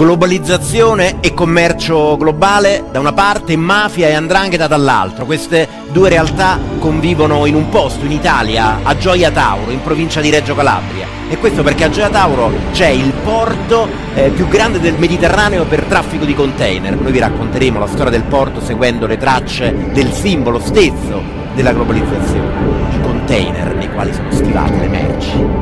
globalizzazione e commercio globale da una parte, mafia e andrangheta dall'altro. Queste due realtà convivono in un posto in Italia, a Gioia Tauro, in provincia di Reggio Calabria. E questo perché a Gioia Tauro c'è il porto eh, più grande del Mediterraneo per traffico di container. Noi vi racconteremo la storia del porto seguendo le tracce del simbolo stesso della globalizzazione, i container nei quali sono schivate le merci.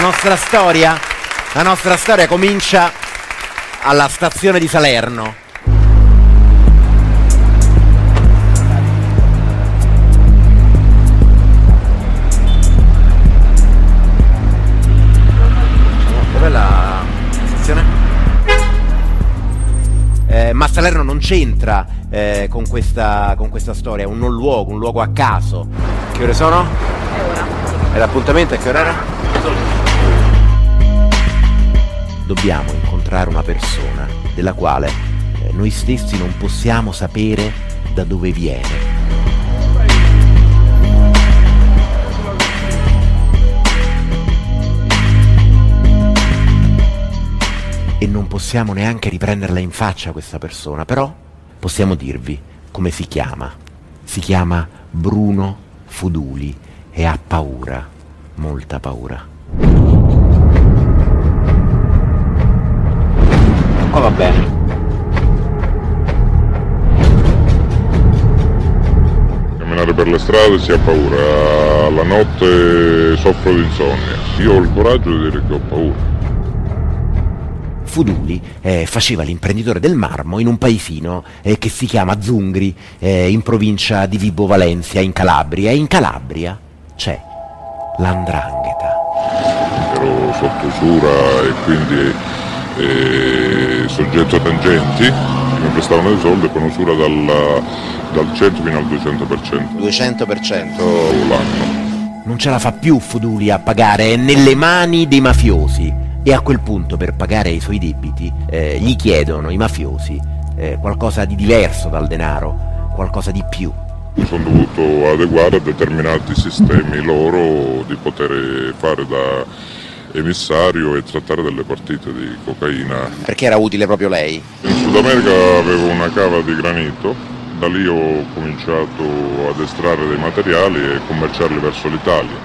La nostra storia, la nostra storia comincia alla stazione di Salerno. Dov'è la stazione? Eh, ma Salerno non c'entra eh, con, questa, con questa storia, è un non luogo, un luogo a caso. Che ore sono? È ora. E l'appuntamento a che ora era? Dobbiamo incontrare una persona della quale eh, noi stessi non possiamo sapere da dove viene. E non possiamo neanche riprenderla in faccia questa persona, però possiamo dirvi come si chiama. Si chiama Bruno Fuduli e ha paura, molta paura. Va bene. Camminare per le strade si ha paura, la notte soffro di insonnia. Io ho il coraggio di dire che ho paura. Fuduli eh, faceva l'imprenditore del marmo in un paesino eh, che si chiama Zungri, eh, in provincia di Vibo Valencia, in Calabria. E in Calabria c'è l'andrangheta. Ero sotto usura e quindi eh, soggetto a tangenti che mi prestavano dei soldi con usura dal, dal 100 fino al 200% 200%. l'anno. Non ce la fa più Fuduli a pagare, è nelle mani dei mafiosi. E a quel punto, per pagare i suoi debiti, eh, gli chiedono i mafiosi eh, qualcosa di diverso dal denaro, qualcosa di più. Mi sono dovuto adeguare a determinati sistemi loro di poter fare da emissario e trattare delle partite di cocaina. Perché era utile proprio lei? In Sud America avevo una cava di granito, da lì ho cominciato ad estrarre dei materiali e commerciarli verso l'Italia.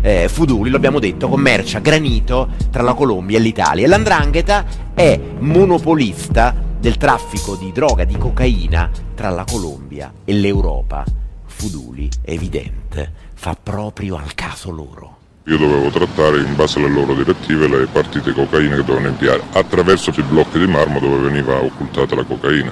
eh, Fuduli, lo abbiamo detto, commercia granito tra la Colombia e l'Italia. E l'andrangheta è monopolista del traffico di droga, di cocaina tra la Colombia e l'Europa. Fuduli, evidente, fa proprio al caso loro. Io dovevo trattare in base alle loro direttive le partite cocaina che dovevano inviare attraverso i blocchi di marmo dove veniva occultata la cocaina.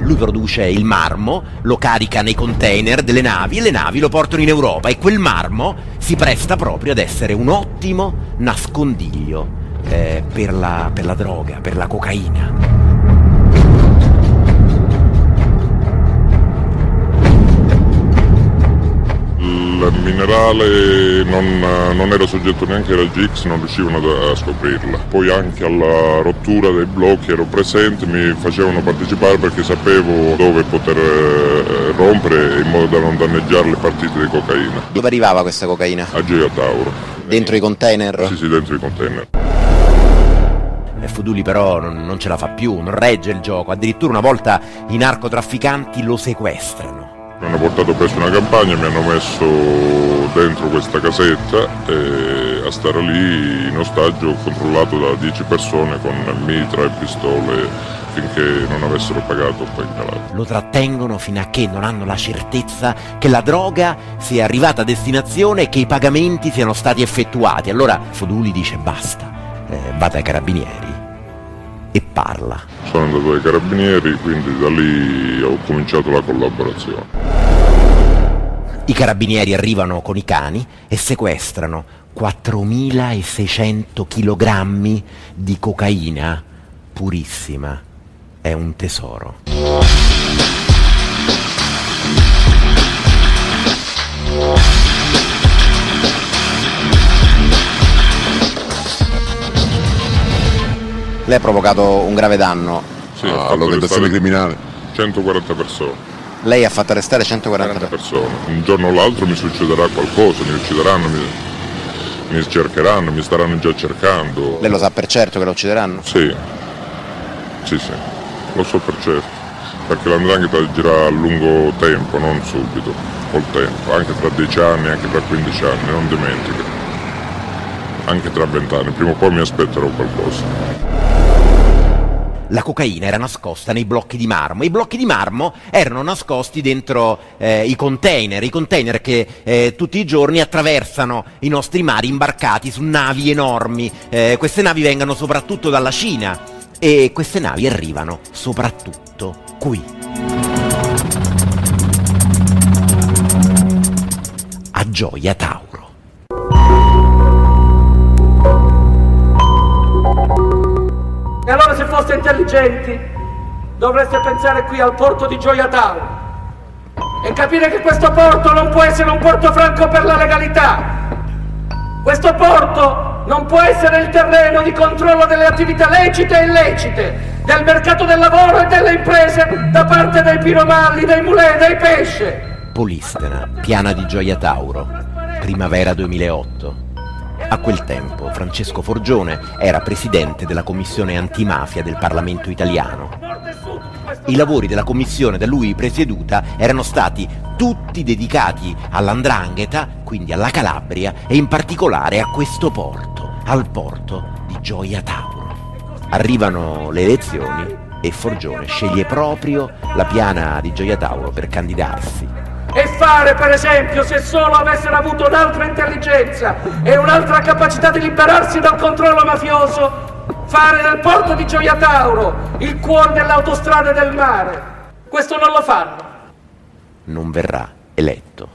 Lui produce il marmo, lo carica nei container delle navi e le navi lo portano in Europa e quel marmo si presta proprio ad essere un ottimo nascondiglio eh, per, la, per la droga, per la cocaina. Il minerale non, non era soggetto neanche ai raggi X, non riuscivano a scoprirla. Poi anche alla rottura dei blocchi ero presente, mi facevano partecipare perché sapevo dove poter eh, rompere in modo da non danneggiare le partite di cocaina. Dove arrivava questa cocaina? A Gioia Tauro. Dentro i container? Sì, sì, dentro i container. E Fuduli però non, non ce la fa più, non regge il gioco, addirittura una volta i narcotrafficanti lo sequestrano. Mi hanno portato presso una campagna, mi hanno messo dentro questa casetta e a stare lì in ostaggio controllato da 10 persone con mitra e pistole finché non avessero pagato in Calabria. Lo trattengono fino a che non hanno la certezza che la droga sia arrivata a destinazione e che i pagamenti siano stati effettuati. Allora Fuduli dice basta, eh, vada ai carabinieri e parla. Sono andato ai carabinieri, quindi da lì ho cominciato la collaborazione. I carabinieri arrivano con i cani e sequestrano 4.600 kg di cocaina purissima. È un tesoro. Lei ha provocato un grave danno Sì, Ah, all'organizzazione criminale. 140 persone. Lei ha fatto arrestare 140 40 persone. Un giorno o l'altro mi succederà qualcosa, mi uccideranno, mi, mi cercheranno, mi staranno già cercando. Lei lo sa per certo che lo uccideranno? Sì, sì, sì, lo so per certo. Perché l'andrangheta agirà a lungo tempo, non subito, col tempo, anche tra 10 anni, anche tra 15 anni, non dimentica. Anche tra 20 anni, prima o poi mi aspetterò qualcosa. La cocaina era nascosta nei blocchi di marmo i blocchi di marmo erano nascosti dentro eh, i container, i container che eh, tutti i giorni attraversano i nostri mari imbarcati su navi enormi. Eh, queste navi vengono soprattutto dalla Cina e queste navi arrivano soprattutto qui. A Gioia Tauro. Foste intelligenti dovreste pensare qui al porto di Gioia Tauro e capire che questo porto non può essere un porto franco per la legalità. Questo porto non può essere il terreno di controllo delle attività lecite e illecite, del mercato del lavoro e delle imprese da parte dei piromalli, dei mulè, dei pesce. Polistena, piana di Gioia Tauro, primavera 2008. A quel tempo Francesco Forgione era presidente della commissione antimafia del Parlamento italiano. I lavori della commissione da lui presieduta erano stati tutti dedicati all'andrangheta, quindi alla Calabria, e in particolare a questo porto, al porto di Gioia Tauro. Arrivano le elezioni e Forgione sceglie proprio la piana di Gioia Tauro per candidarsi. E fare, per esempio, se solo avessero avuto un'altra intelligenza e un'altra capacità di liberarsi dal controllo mafioso, fare del porto di Gioia Tauro il cuore delle autostrade del mare. Questo non lo fanno. non verrà eletto.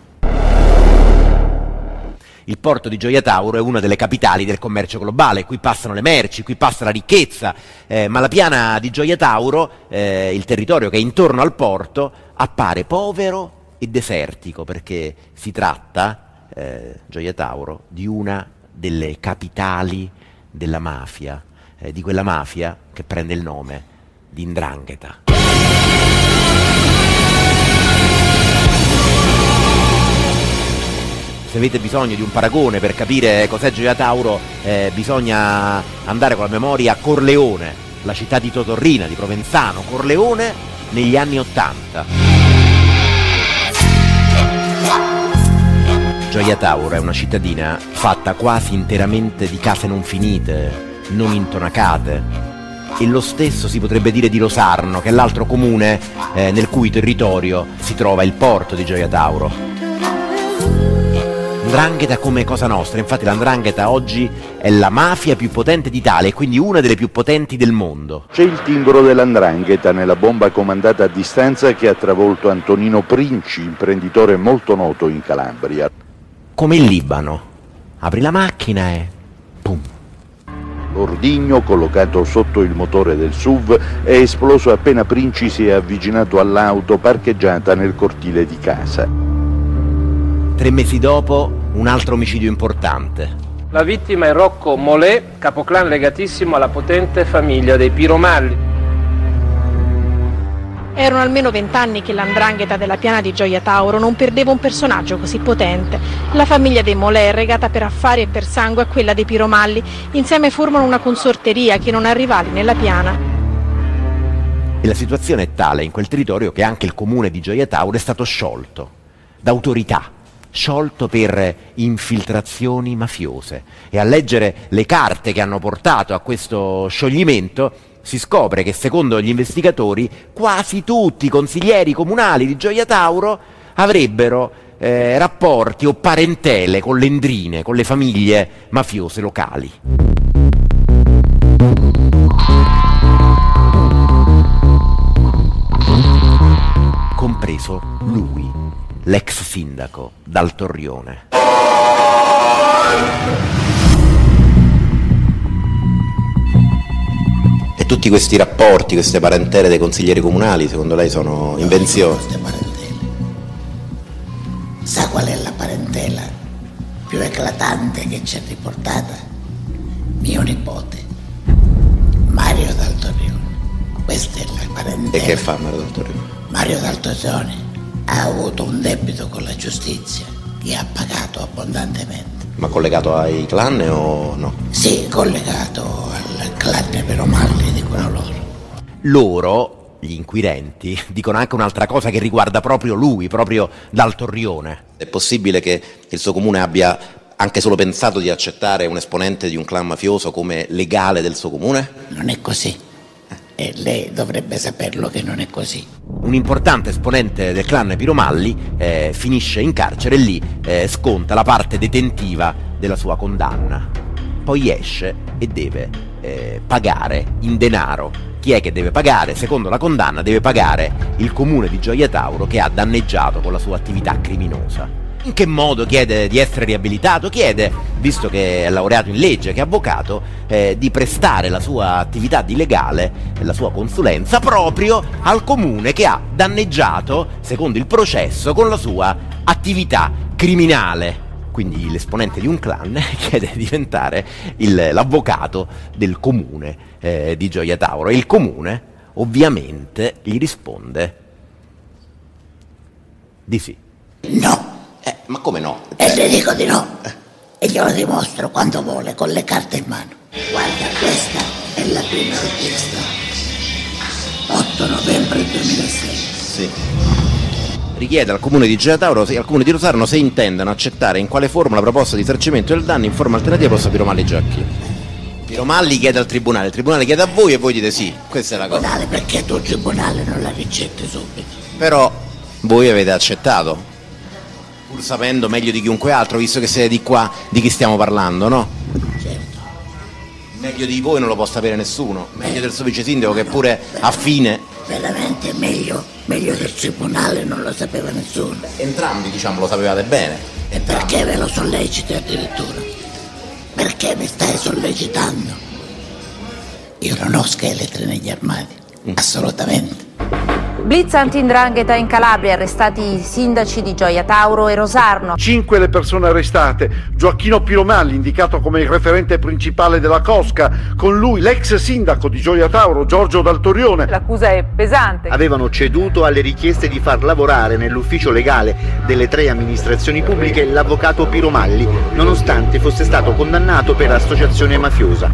Il porto di Gioia Tauro è una delle capitali del commercio globale, qui passano le merci, qui passa la ricchezza, eh, ma la piana di Gioia Tauro, eh, il territorio che è intorno al porto, appare povero e desertico perché si tratta, eh, Gioia Tauro, di una delle capitali della mafia, eh, di quella mafia che prende il nome di Indrangheta. Se avete bisogno di un paragone per capire cos'è Gioia Tauro, eh, bisogna andare con la memoria a Corleone, la città di Totorrina, di Provenzano, Corleone negli anni Ottanta. Gioia Tauro è una cittadina fatta quasi interamente di case non finite, non intonacate. E lo stesso si potrebbe dire di Rosarno, che è l'altro comune eh, nel cui territorio si trova il porto di Gioia Tauro. Ndrangheta come cosa nostra, infatti l'Andrangheta oggi è la mafia più potente d'Italia e quindi una delle più potenti del mondo. C'è il timbro dell'Andrangheta nella bomba comandata a distanza che ha travolto Antonino Princi, imprenditore molto noto in Calabria. Come il Libano. Apri la macchina e... pum. L'ordigno, collocato sotto il motore del SUV, è esploso appena Princi si è avvicinato all'auto parcheggiata nel cortile di casa. Tre mesi dopo un altro omicidio importante. La vittima è Rocco Molè, capoclan legatissimo alla potente famiglia dei Piromalli. Erano almeno vent'anni che l'andrangheta della piana di Gioia Tauro non perdeva un personaggio così potente. La famiglia dei Molè è regata per affari e per sangue a quella dei Piromalli. Insieme formano una consorteria che non ha rivali nella piana. E la situazione è tale in quel territorio che anche il comune di Gioia Tauro è stato sciolto da autorità, sciolto per infiltrazioni mafiose. E a leggere le carte che hanno portato a questo scioglimento si scopre che secondo gli investigatori quasi tutti i consiglieri comunali di Gioia Tauro avrebbero eh, rapporti o parentele con le endrine, con le famiglie mafiose locali. Compreso lui, l'ex sindaco dal Torrione. Tutti questi rapporti, queste parentele dei consiglieri comunali, secondo lei sono invenzioni? queste parentele. Sa qual è la parentela più eclatante che ci ha riportata? Mio nipote, Mario Dal Torrione. questa è la parentela. E che fa Mario Daltorione? Mario Daltorione ha avuto un debito con la giustizia che ha pagato abbondantemente. Ma collegato ai clan o no? Sì, collegato al clan Peromalli, dicono loro. Loro, gli inquirenti, dicono anche un'altra cosa che riguarda proprio lui, proprio Dal Torrione. È possibile che il suo comune abbia anche solo pensato di accettare un esponente di un clan mafioso come legale del suo comune? Non è così. E lei dovrebbe saperlo che non è così. Un importante esponente del clan Piromalli eh, finisce in carcere e lì eh, sconta la parte detentiva della sua condanna. Poi esce e deve eh, pagare in denaro. Chi è che deve pagare? Secondo la condanna deve pagare il comune di Gioia Tauro che ha danneggiato con la sua attività criminosa. In che modo chiede di essere riabilitato? Chiede, visto che è laureato in legge, che è avvocato, eh, di prestare la sua attività di legale la sua consulenza proprio al comune che ha danneggiato, secondo il processo, con la sua attività criminale. Quindi l'esponente di un clan chiede di diventare il, l'avvocato del comune eh, di Gioia Tauro e il comune ovviamente gli risponde di sì. No, Eh, ma come no? e le dico di no. E glielo dimostro quando vuole, con le carte in mano. Guarda, questa è la prima richiesta. 8 novembre 2006. Sì. richiede al comune di Gioia Tauro e al comune di Rosarno se intendono accettare in quale forma la proposta di risarcimento del danno in forma alternativa possa Piromalli Giacchi. Piromalli chiede al tribunale, il tribunale chiede a voi e voi dite sì, questa è la cosa. Tribunale, perché tu tribunale non la ricetti subito? Però voi avete accettato, pur sapendo meglio di chiunque altro, visto che siete di qua, di chi stiamo parlando, no? Certo. Meglio di voi non lo può sapere nessuno, meglio del suo vice sindaco che pure a fine Veramente meglio, meglio del tribunale non lo sapeva nessuno. entrambi diciamo lo sapevate bene. E perché ve lo solleciti addirittura? Perché mi stai sollecitando? Io non ho scheletri negli armadi, assolutamente. Blitz antindrangheta in Calabria, arrestati i sindaci di Gioia Tauro e Rosarno. Cinque le persone arrestate. Gioacchino Piromalli, indicato come il referente principale della Cosca, con lui l'ex sindaco di Gioia Tauro, Giorgio Daltorione. L'accusa è pesante. avevano ceduto alle richieste di far lavorare nell'ufficio legale delle tre amministrazioni pubbliche l'avvocato Piromalli, nonostante fosse stato condannato per associazione mafiosa.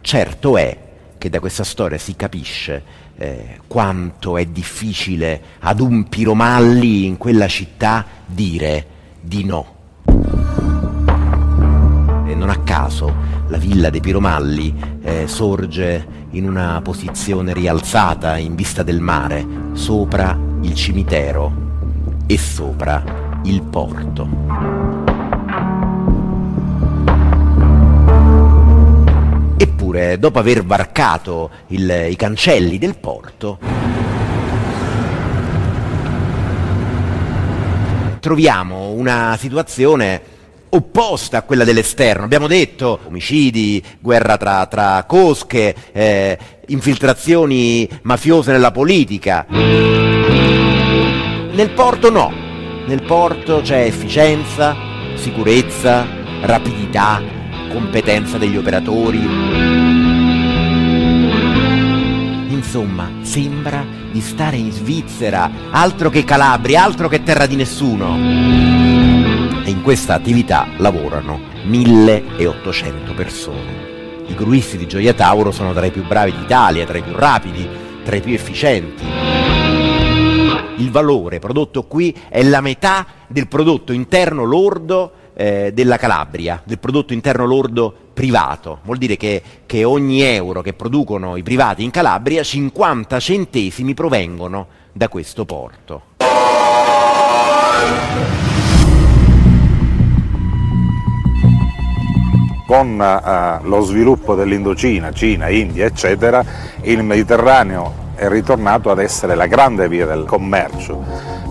Certo è che da questa storia si capisce eh, quanto è difficile ad un Piromalli in quella città dire di no. E non a caso la villa dei Piromalli eh, sorge in una posizione rialzata in vista del mare, sopra il cimitero e sopra il porto. Eppure, dopo aver varcato il- i cancelli del porto, troviamo una situazione opposta a quella dell'esterno. Abbiamo detto omicidi, guerra tra, tra cosche, eh, infiltrazioni mafiose nella politica. Nel porto no, nel porto c'è efficienza, sicurezza, rapidità, competenza degli operatori. Insomma, sembra di stare in Svizzera, altro che Calabria, altro che terra di nessuno. E in questa attività lavorano 1800 persone. I gruisti di Gioia Tauro sono tra i più bravi d'Italia, tra i più rapidi, tra i più efficienti. Il valore prodotto qui è la metà del prodotto interno lordo eh, della Calabria, del prodotto interno lordo privato. Vuol dire che, che ogni euro che producono i privati in Calabria, 50 centesimi provengono da questo porto. Con eh, lo sviluppo dell'Indocina, Cina, India, eccetera, il Mediterraneo è ritornato ad essere la grande via del commercio,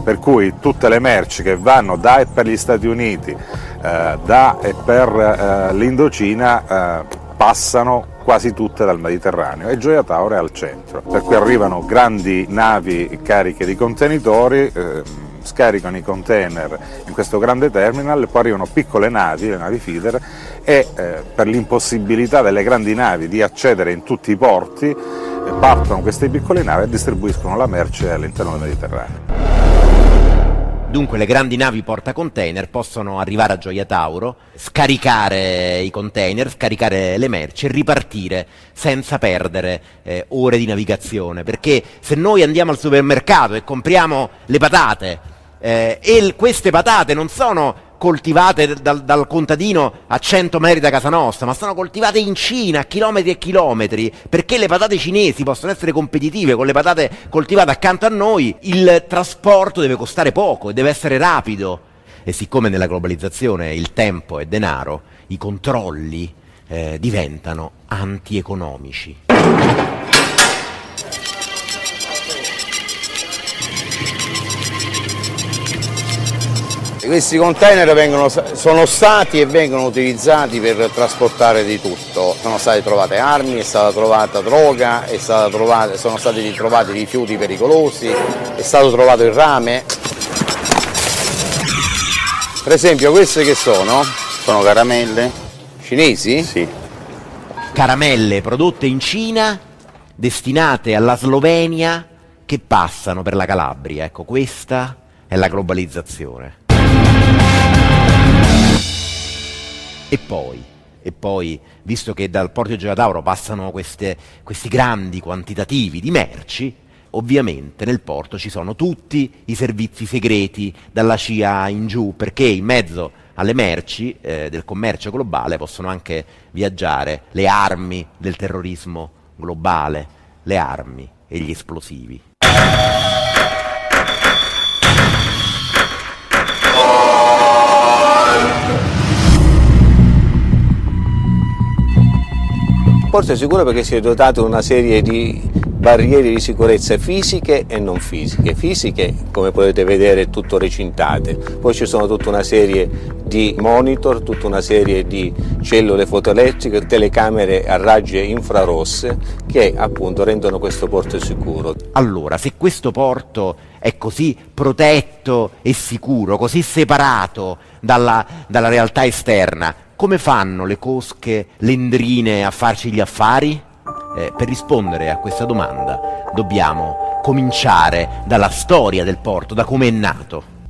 per cui tutte le merci che vanno da e per gli Stati Uniti, eh, da e per eh, l'Indocina eh, passano quasi tutte dal Mediterraneo e Gioia Tauro è al centro, per cui arrivano grandi navi cariche di contenitori, eh, scaricano i container in questo grande terminal, poi arrivano piccole navi, le navi feeder, e eh, per l'impossibilità delle grandi navi di accedere in tutti i porti, partono queste piccole navi e distribuiscono la merce all'interno del Mediterraneo. Dunque le grandi navi portacontainer possono arrivare a Gioia Tauro, scaricare i container, scaricare le merci e ripartire senza perdere eh, ore di navigazione. Perché se noi andiamo al supermercato e compriamo le patate eh, e queste patate non sono coltivate dal, dal, contadino a 100 metri da casa nostra, ma sono coltivate in Cina a chilometri e chilometri, perché le patate cinesi possono essere competitive con le patate coltivate accanto a noi, il trasporto deve costare poco e deve essere rapido. E siccome nella globalizzazione il tempo è denaro, i controlli eh, diventano antieconomici. Questi container vengono, sono stati e vengono utilizzati per trasportare di tutto. Sono state trovate armi, è stata trovata droga, trovata, sono stati ritrovati rifiuti pericolosi, è stato trovato il rame. Per esempio queste che sono? Sono caramelle. Cinesi? Sì. Caramelle prodotte in Cina, destinate alla Slovenia, che passano per la Calabria. Ecco, questa è la globalizzazione. E poi, e poi, visto che dal porto di Gioia Tauro passano queste, questi grandi quantitativi di merci, ovviamente nel porto ci sono tutti i servizi segreti dalla CIA in giù, perché in mezzo alle merci eh, del commercio globale possono anche viaggiare le armi del terrorismo globale, le armi e gli esplosivi. Porto è sicuro perché si è dotato di una serie di barriere di sicurezza fisiche e non fisiche. Fisiche, come potete vedere, tutto recintate, poi ci sono tutta una serie di monitor, tutta una serie di cellule fotoelettriche, telecamere a raggi infrarosse che appunto rendono questo porto sicuro. Allora, se questo porto è così protetto e sicuro, così separato dalla, dalla realtà esterna, come fanno le cosche lendrine a farci gli affari? Eh, per rispondere a questa domanda dobbiamo cominciare dalla storia del porto, da come è nato.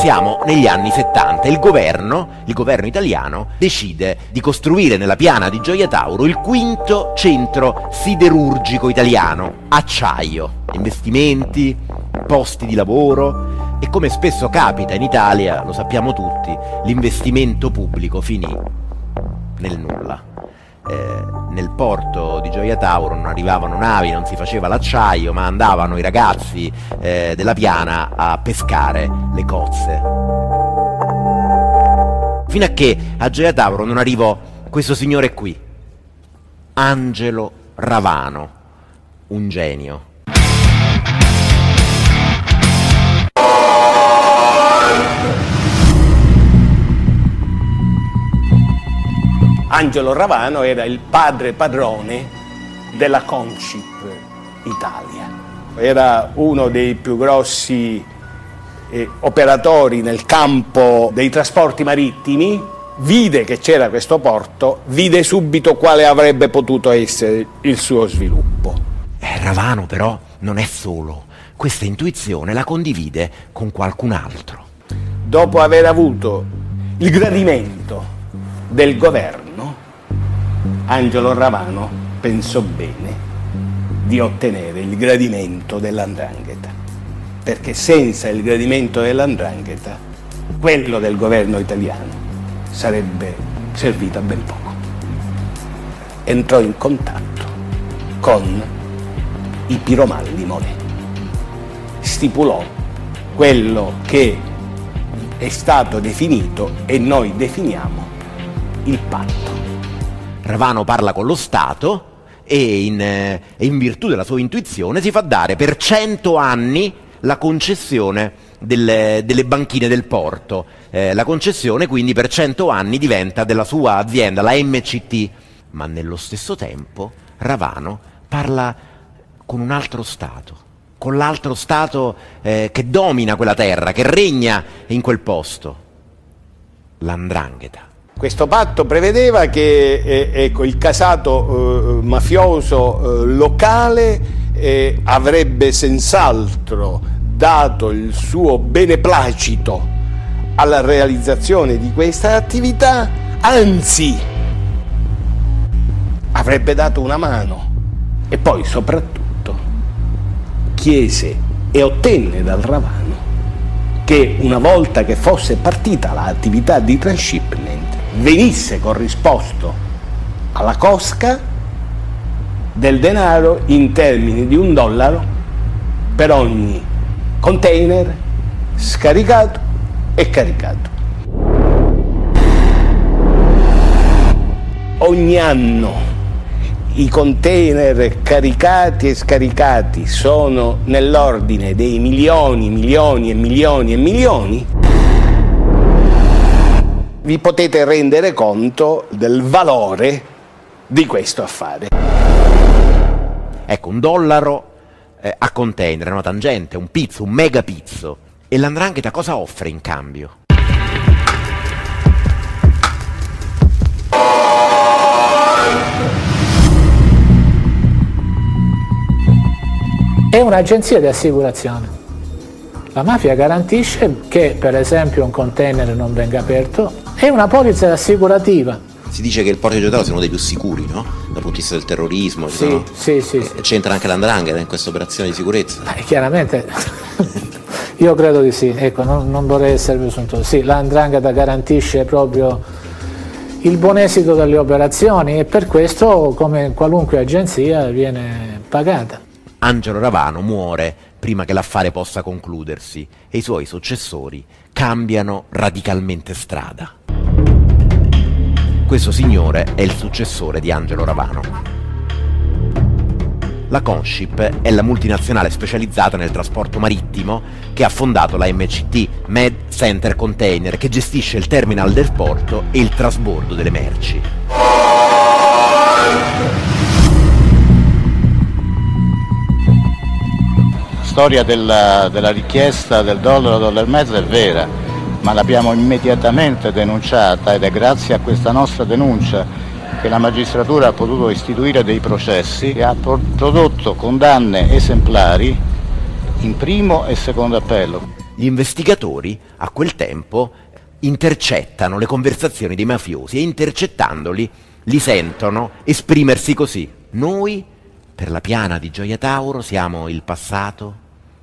Siamo negli anni 70 e il governo, il governo italiano, decide di costruire nella piana di Gioia Tauro il quinto centro siderurgico italiano, acciaio, investimenti, posti di lavoro, e come spesso capita in Italia, lo sappiamo tutti, l'investimento pubblico finì nel nulla. Eh, nel porto di Gioia Tauro non arrivavano navi, non si faceva l'acciaio, ma andavano i ragazzi eh, della piana a pescare le cozze. Fino a che a Gioia Tauro non arrivò questo signore qui, Angelo Ravano, un genio Angelo Ravano era il padre padrone della Consip Italia. Era uno dei più grossi eh, operatori nel campo dei trasporti marittimi, vide che c'era questo porto, vide subito quale avrebbe potuto essere il suo sviluppo. Eh, Ravano però non è solo, questa intuizione la condivide con qualcun altro. Dopo aver avuto il gradimento del governo, Angelo Ravano pensò bene di ottenere il gradimento dell'andrangheta, perché senza il gradimento dell'andrangheta quello del governo italiano sarebbe servito a ben poco. Entrò in contatto con i piromalli Molè, stipulò quello che è stato definito e noi definiamo il patto Ravano parla con lo Stato e in, eh, in virtù della sua intuizione si fa dare per cento anni la concessione delle, delle, banchine del porto. Eh, la concessione quindi per cento anni diventa della sua azienda, la MCT, ma nello stesso tempo Ravano parla con un altro Stato, con l'altro Stato eh, che domina quella terra, che regna in quel posto, l'andrangheta. Questo patto prevedeva che eh, ecco, il casato eh, mafioso eh, locale eh, avrebbe senz'altro dato il suo beneplacito alla realizzazione di questa attività, anzi avrebbe dato una mano e poi soprattutto chiese e ottenne dal Ravano che una volta che fosse partita l'attività di transshipment venisse corrisposto alla cosca del denaro in termini di un dollaro per ogni container scaricato e caricato. Ogni anno i container caricati e scaricati sono nell'ordine dei milioni, milioni e milioni e milioni, vi potete rendere conto del valore di questo affare. Ecco, un dollaro eh, a container, una tangente, un pizzo, un mega pizzo. E l'andrangheta cosa offre in cambio? È un'agenzia di assicurazione. La mafia garantisce che per esempio un container non venga aperto, è una polizza assicurativa. Si dice che il porto di Giotaro sia uno dei più sicuri, no? Dal punto di vista del terrorismo. Sì, sì, sì, sì. C'entra anche l'andrangheta in questa operazione di sicurezza? Beh, chiaramente, io credo di sì, ecco, non, non vorrei essere presuntuoso. Sì, l'andrangheta garantisce proprio il buon esito delle operazioni e per questo, come qualunque agenzia, viene pagata. Angelo Ravano muore prima che l'affare possa concludersi e i suoi successori cambiano radicalmente strada. Questo signore è il successore di Angelo Ravano. La Conship è la multinazionale specializzata nel trasporto marittimo che ha fondato la MCT, Med Center Container, che gestisce il terminal del porto e il trasbordo delle merci. storia della, della richiesta del dollaro, dollaro e mezzo è vera, ma l'abbiamo immediatamente denunciata ed è grazie a questa nostra denuncia che la magistratura ha potuto istituire dei processi e ha prodotto condanne esemplari in primo e secondo appello. Gli investigatori a quel tempo intercettano le conversazioni dei mafiosi e intercettandoli li sentono esprimersi così. Noi per la piana di Gioia Tauro siamo il passato,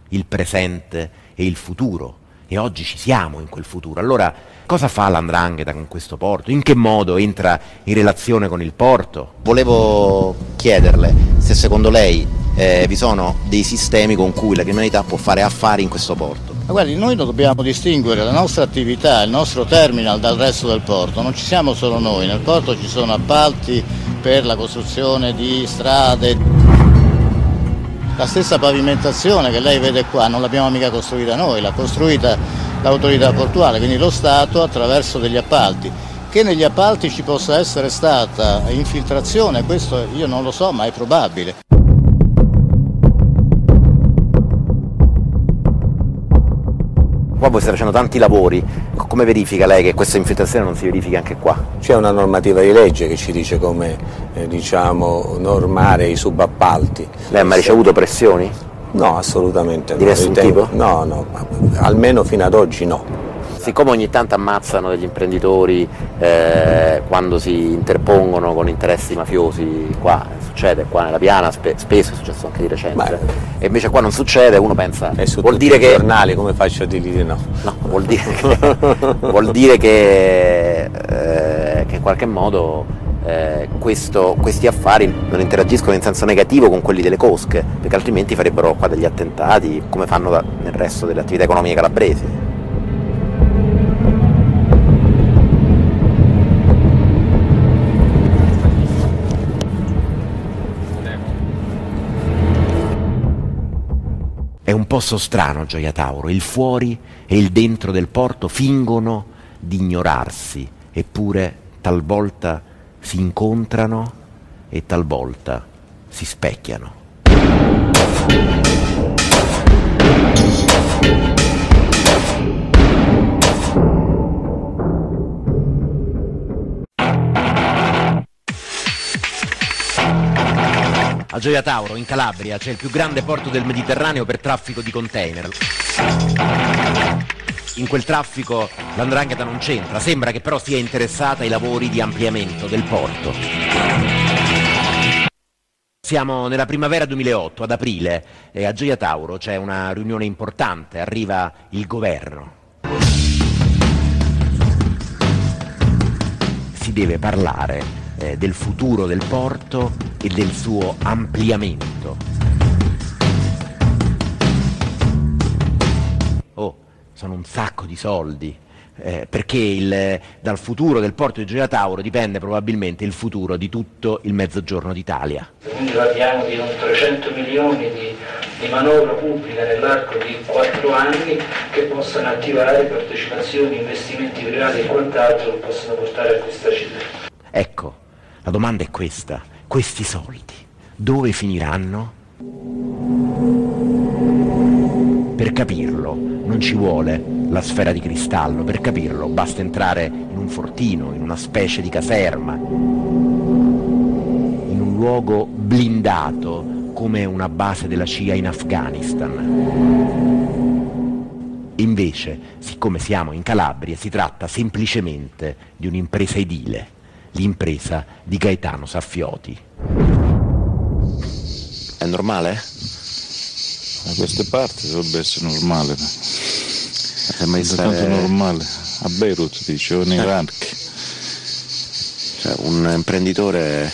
il presente e il futuro e oggi ci siamo in quel futuro. Allora cosa fa l'andrangheta con questo porto? In che modo entra in relazione con il porto? Volevo chiederle se secondo lei eh, vi sono dei sistemi con cui la criminalità può fare affari in questo porto. Ma guardi, noi dobbiamo distinguere la nostra attività, il nostro terminal dal resto del porto. Non ci siamo solo noi, nel porto ci sono appalti per la costruzione di strade, la stessa pavimentazione che lei vede qua non l'abbiamo mica costruita noi, l'ha costruita l'autorità portuale, quindi lo Stato attraverso degli appalti. Che negli appalti ci possa essere stata infiltrazione, questo io non lo so, ma è probabile. Qua voi state facendo tanti lavori, come verifica lei che questa infiltrazione non si verifica anche qua? C'è una normativa di legge che ci dice come eh, diciamo, normare i subappalti. Lei ha mai ricevuto pressioni? No, assolutamente no. Di nessun tipo? No, no, almeno fino ad oggi no siccome ogni tanto ammazzano degli imprenditori eh, quando si interpongono con interessi mafiosi, qua succede, qua nella piana spe- spesso è successo anche di recente, Beh. e invece qua non succede, uno pensa... Vuol dire che... giornali, come faccio a dire no? No, vuol dire che, vuol dire che, eh, che in qualche modo eh, questo, questi affari non interagiscono in senso negativo con quelli delle cosche, perché altrimenti farebbero qua degli attentati come fanno da, nel resto delle attività economiche calabresi. Un posto strano Gioia Tauro, il fuori e il dentro del porto fingono di ignorarsi, eppure talvolta si incontrano e talvolta si specchiano. A Gioia Tauro, in Calabria, c'è il più grande porto del Mediterraneo per traffico di container. In quel traffico l'andrangheta non c'entra, sembra che però sia interessata ai lavori di ampliamento del porto. Siamo nella primavera 2008, ad aprile, e a Gioia Tauro c'è una riunione importante, arriva il governo. Si deve parlare eh, del futuro del porto e del suo ampliamento. Oh, sono un sacco di soldi. eh, perché il- dal futuro del porto di Gioia Tauro dipende probabilmente il futuro di tutto il mezzogiorno d'Italia. Quindi parliamo di un 300 milioni di, di manovra pubblica nell'arco di 4 anni che possano attivare partecipazioni, investimenti privati e quant'altro che possono portare a questa cifra. Ecco, la domanda è questa, questi soldi dove finiranno? Per capirlo non ci vuole la sfera di cristallo, per capirlo basta entrare in un fortino, in una specie di caserma, in un luogo blindato come una base della CIA in Afghanistan. Invece, siccome siamo in Calabria, si tratta semplicemente di un'impresa edile, l'impresa di Gaetano Saffioti. È normale? Da queste parti dovrebbe essere normale. È mai È stare- tanto normale. A Beirut dice, o nei Eh. Iraq. Cioè, un imprenditore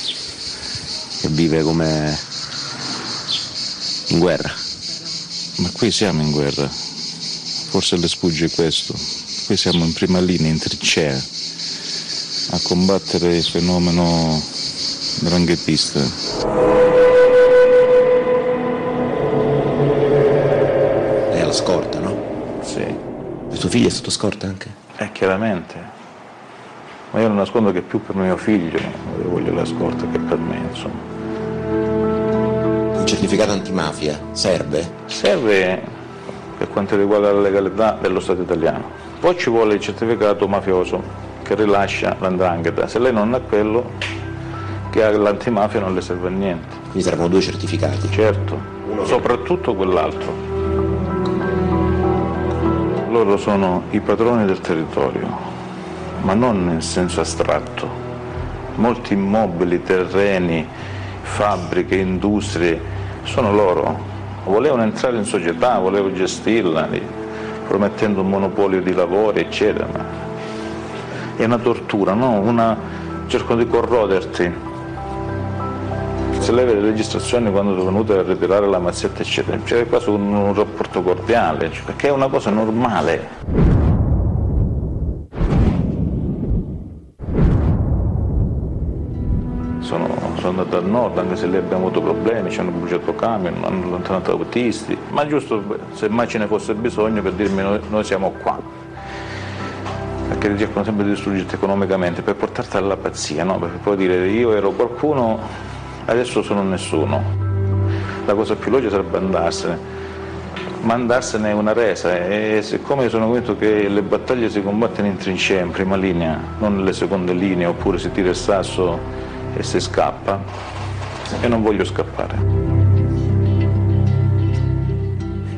che vive come in guerra. Ma qui siamo in guerra. Forse le sfugge questo. Qui siamo in prima linea, in trincea, a combattere il fenomeno dranghetista. Lei ha la scorta, no? Sì. E suo figlio è sotto scorta anche? Eh, chiaramente. Ma io non nascondo che più per mio figlio io voglio la scorta che per me, insomma. Il certificato antimafia serve? Serve per quanto riguarda la legalità dello Stato italiano. Poi ci vuole il certificato mafioso che rilascia l'andrangheta. Se lei non ha quello, che l'antimafia non le serve a niente. Quindi servono due certificati. Certo, soprattutto quell'altro. Loro sono i padroni del territorio, ma non nel senso astratto. Molti immobili, terreni, fabbriche, industrie sono loro. Volevano entrare in società, volevano gestirla, promettendo un monopolio di lavori, eccetera. È una tortura, no? Una... cercano di corroderti. Se lei vede le registrazioni quando sono venute a ritirare la mazzetta, eccetera, c'è quasi un, un rapporto cordiale, cioè, perché è una cosa normale. Sono, sono andato al nord, anche se lì abbiamo avuto problemi, ci hanno bruciato camion, hanno allontanato autisti, ma giusto se mai ce ne fosse bisogno per dirmi noi, noi siamo qua. Perché cercano sempre di distruggerti economicamente per portarti alla pazzia, no? Perché poi dire io ero qualcuno, adesso sono nessuno. La cosa più logica sarebbe andarsene, ma andarsene è una resa e siccome sono convinto che le battaglie si combattono in trincea, in prima linea, non nelle seconde linee oppure si tira il sasso e si scappa, e non voglio scappare.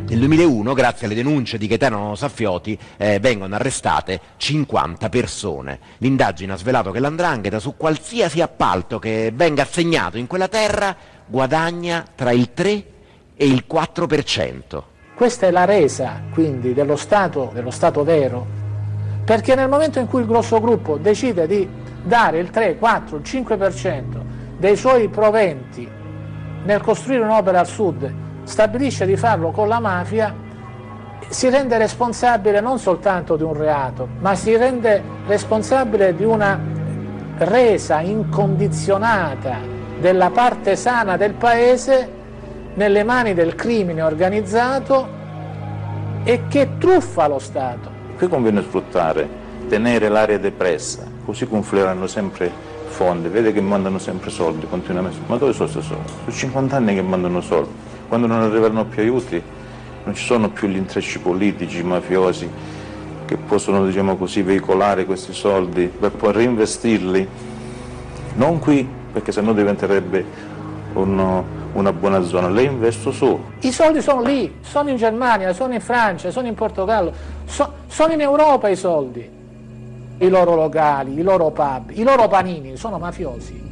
Nel 2001, grazie alle denunce di Gaetano Saffioti, eh, vengono arrestate 50 persone. L'indagine ha svelato che l'andrangheta su qualsiasi appalto che venga assegnato in quella terra guadagna tra il 3 e il 4%. Questa è la resa quindi dello Stato, dello Stato vero, perché nel momento in cui il grosso gruppo decide di dare il 3, 4, il 5% dei suoi proventi nel costruire un'opera al sud, stabilisce di farlo con la mafia, si rende responsabile non soltanto di un reato, ma si rende responsabile di una resa incondizionata della parte sana del paese nelle mani del crimine organizzato e che truffa lo Stato. Qui conviene sfruttare, tenere l'area depressa, così confluiranno sempre fondi, vede che mandano sempre soldi continuamente. Ma dove sono questi soldi? Sono 50 anni che mandano soldi. Quando non arriveranno più aiuti non ci sono più gli intrecci politici, mafiosi che possono diciamo così, veicolare questi soldi per poi reinvestirli, non qui, perché sennò diventerebbe un, una buona zona, le investo su. I soldi sono lì, sono in Germania, sono in Francia, sono in Portogallo, so- sono in Europa i soldi. I loro locali, i loro pub, i loro panini sono mafiosi.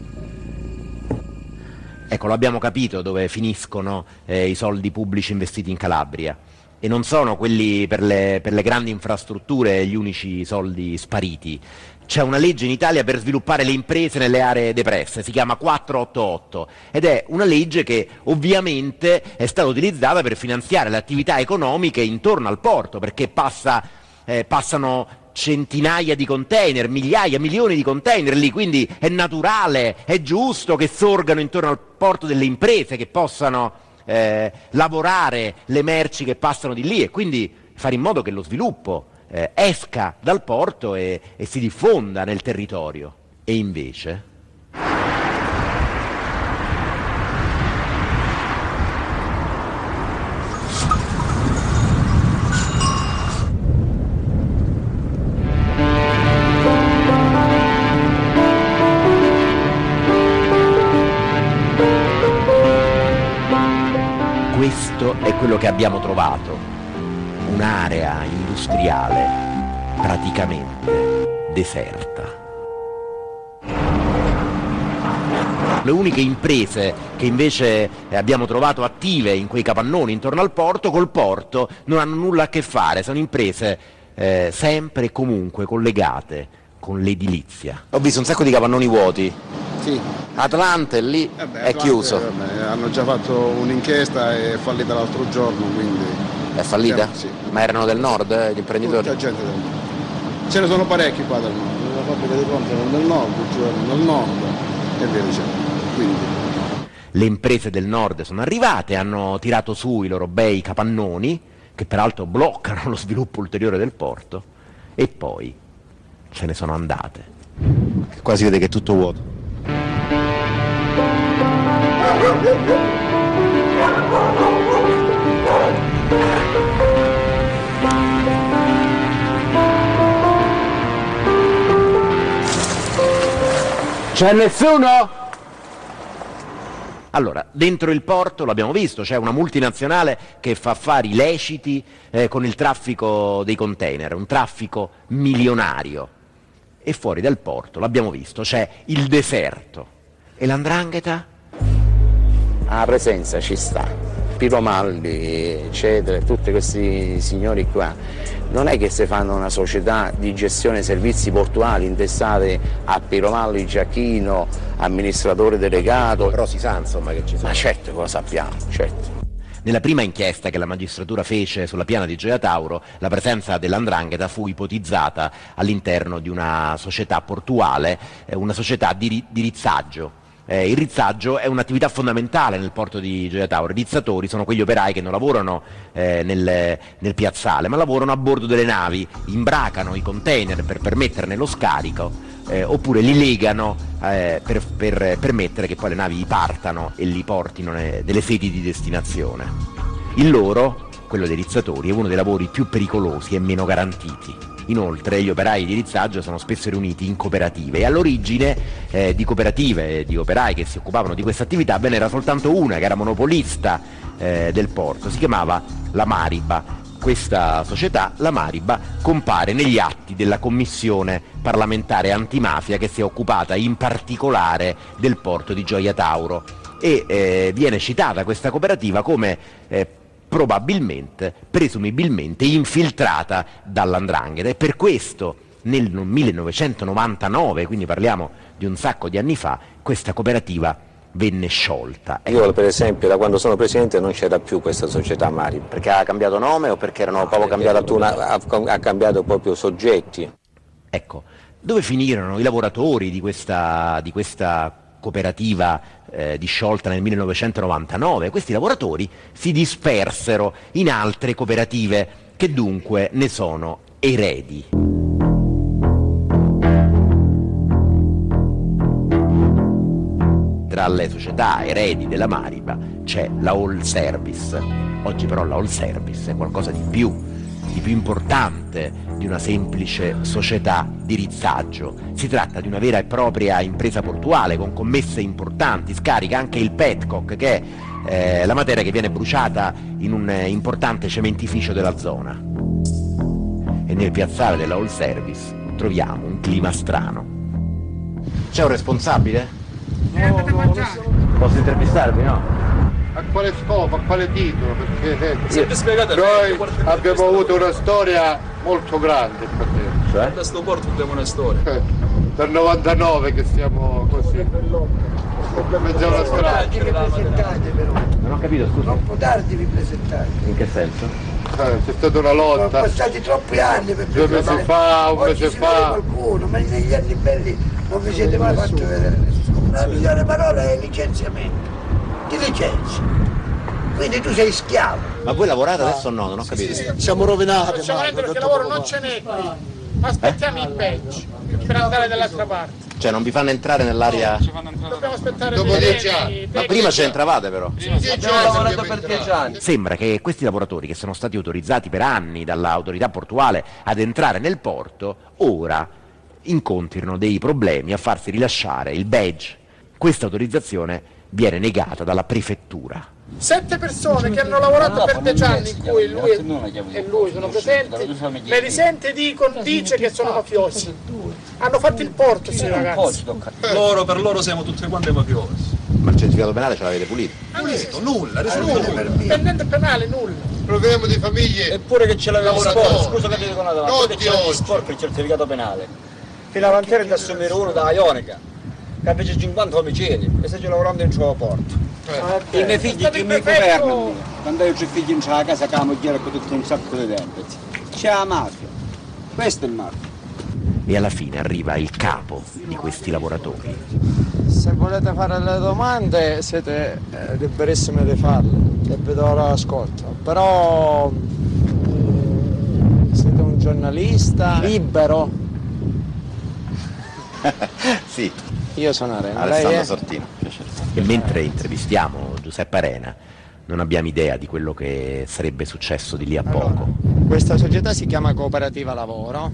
Ecco, lo abbiamo capito dove finiscono eh, i soldi pubblici investiti in Calabria. E non sono quelli per le, per le grandi infrastrutture gli unici soldi spariti. C'è una legge in Italia per sviluppare le imprese nelle aree depresse, si chiama 488 ed è una legge che ovviamente è stata utilizzata per finanziare le attività economiche intorno al porto, perché passa, eh, passano centinaia di container, migliaia, milioni di container lì, quindi è naturale, è giusto che sorgano intorno al porto delle imprese che possano eh, lavorare le merci che passano di lì e quindi fare in modo che lo sviluppo eh, esca dal porto e, e si diffonda nel territorio. E invece che abbiamo trovato, un'area industriale praticamente deserta. Le uniche imprese che invece abbiamo trovato attive in quei capannoni intorno al porto, col porto non hanno nulla a che fare, sono imprese eh, sempre e comunque collegate con l'edilizia. Ho visto un sacco di capannoni vuoti. Sì. Atlante lì Eh beh, è Atlante, chiuso. vabbè, hanno già fatto un'inchiesta e è fallita l'altro giorno, quindi... È fallita? Sì. Ma erano del nord eh, gli imprenditori? Tutta gente del nord. Ce ne sono parecchi qua del nord, la fabbrica di Ponte erano del nord, cioè del nord e via dicendo. Quindi Le imprese del nord sono arrivate, hanno tirato su i loro bei capannoni, che peraltro bloccano lo sviluppo ulteriore del porto, e poi se ne sono andate. Qua si vede che è tutto vuoto. C'è nessuno? Allora, dentro il porto l'abbiamo visto, c'è una multinazionale che fa affari leciti eh, con il traffico dei container, un traffico milionario. E fuori dal porto, l'abbiamo visto, c'è il deserto. E l'andrangheta? La presenza ci sta. Piromalli, eccetera, tutti questi signori qua, non è che se fanno una società di gestione servizi portuali intestate a Piromalli, Giacchino, amministratore delegato. Però si sa insomma che ci sono. Ma certo, lo sappiamo, certo. Nella prima inchiesta che la magistratura fece sulla piana di Gioia Tauro, la presenza dell'andrangheta fu ipotizzata all'interno di una società portuale, eh, una società di, ri- di rizzaggio. Eh, il rizzaggio è un'attività fondamentale nel porto di Gioia Tauro. I rizzatori sono quegli operai che non lavorano eh, nel, nel piazzale, ma lavorano a bordo delle navi, imbracano i container per permetterne lo scarico eh, oppure li legano eh, per, per permettere che poi le navi partano e li portino eh, delle sedi di destinazione. Il loro, quello dei rizzatori, è uno dei lavori più pericolosi e meno garantiti. Inoltre gli operai di rizzaggio sono spesso riuniti in cooperative e all'origine eh, di cooperative di operai che si occupavano di questa attività ve n'era soltanto una che era monopolista eh, del porto, si chiamava la Mariba. Questa società, la Mariba, compare negli atti della commissione parlamentare antimafia che si è occupata in particolare del porto di Gioia Tauro. E eh, viene citata questa cooperativa come eh, probabilmente, presumibilmente infiltrata dall'andrangheta e per questo nel 1999, quindi parliamo di un sacco di anni fa, questa cooperativa venne sciolta. Io per esempio da quando sono presidente non c'era più questa società Mari. Perché ha cambiato nome o perché erano proprio cambiato, una, ha, ha cambiato proprio soggetti. Ecco, dove finirono i lavoratori di questa, di questa cooperativa eh, disciolta nel 1999? Questi lavoratori si dispersero in altre cooperative che dunque ne sono eredi. Tra le società eredi della Mariba c'è la All Service. Oggi però la All Service è qualcosa di più. Di più importante di una semplice società di rizzaggio. Si tratta di una vera e propria impresa portuale con commesse importanti, scarica anche il petcock che è eh, la materia che viene bruciata in un eh, importante cementificio della zona. E nel piazzale della All Service troviamo un clima strano. C'è un responsabile? No, no, Posso intervistarvi, no? A quale scopo, a quale titolo? Perché Sempre spiegato noi abbiamo avuto una storia molto grande. Cioè? Da sto porto abbiamo una storia. Eh, Dal 99 che siamo così. In mezzo alla strada. vi presentate però. Non ho capito, scusa. Troppo tardi vi presentate. In che senso? Eh, c'è stata una Sono lotta. passati troppi anni per Due mesi presentare. fa, un Oggi mese si fa. vede qualcuno, ma negli anni belli non vi siete mai fatto vedere nessuno. La migliore parola è licenziamento. Ti licenzi. Quindi tu sei schiavo. Ma voi lavorate adesso o no? Non ho capito. Siamo rovinati. Stiamo rendendo perché lavoro non ce n'è qui. Aspettiamo il badge per andare dall'altra parte. Cioè non vi fanno entrare nell'area... Dobbiamo aspettare Dopo dieci anni. Ma prima c'entravate però. Abbiamo lavorato per dieci anni. Sembra che questi lavoratori che sono stati autorizzati per anni dall'autorità portuale ad entrare nel porto, ora incontrino dei problemi a farsi rilasciare il badge. Questa autorizzazione viene negata dalla prefettura. Sette persone che hanno lavorato per dieci anni in cui lui e lui sono presenti, me li sente e dicono, dice che sono mafiosi. Hanno fatto il porto, sì ragazzi. Loro, per loro siamo tutti quanti mafiosi. Ma il certificato penale ce l'avete pulito? Pulito, nulla, Nulla, pendente penale, nulla. Proviamo di famiglie. Eppure che ce Lavoratori. sporco, scusa che ti dico una domanda, di ce l'avevo oggi. sporco il certificato penale. Fino avanti da assumere uno da Ionica, che fece 50 omicidi e stai lavorando in suo porto. I miei figli che mi governano, quando io ho figli in la casa che la moglie con tutto un sacco di debiti. C'è la mafia, questo è il mafia. E alla fine arriva il capo di questi lavoratori. Se volete fare le domande siete eh, liberissimi di farle e vi do l'ascolto. Però eh, siete un giornalista libero. sì. Io sono Arena. Alessandro è? Sortino. E mentre intervistiamo Giuseppe Arena, non abbiamo idea di quello che sarebbe successo di lì a poco. Questa società si chiama Cooperativa Lavoro.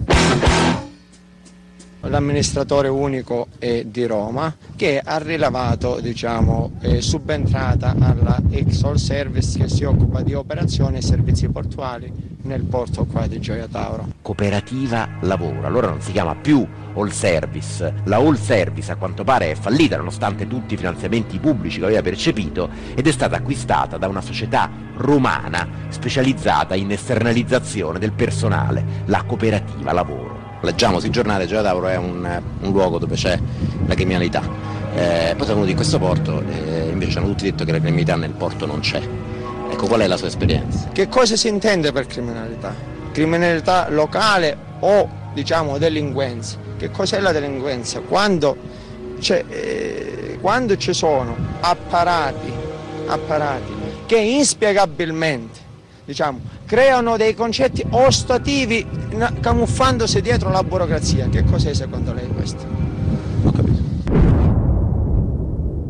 L'amministratore unico è di Roma che ha rilevato, diciamo, è subentrata alla Exol Service che si occupa di operazioni e servizi portuali nel porto qua di Gioia Tauro. Cooperativa Lavoro, allora non si chiama più All Service. La All Service a quanto pare è fallita nonostante tutti i finanziamenti pubblici che aveva percepito ed è stata acquistata da una società romana specializzata in esternalizzazione del personale, la Cooperativa Lavoro. Leggiamo sui giornali, Gioia Tauro è un, un luogo dove c'è la criminalità. Eh, poi siamo venuti in questo porto e invece ci hanno tutti detto che la criminalità nel porto non c'è. Ecco, qual è la sua esperienza? Che cosa si intende per criminalità? Criminalità locale o diciamo delinquenza? Che cos'è la delinquenza? Quando, eh, quando ci sono apparati, apparati che inspiegabilmente diciamo, creano dei concetti ostativi camuffandosi dietro la burocrazia. Che cos'è secondo lei questo?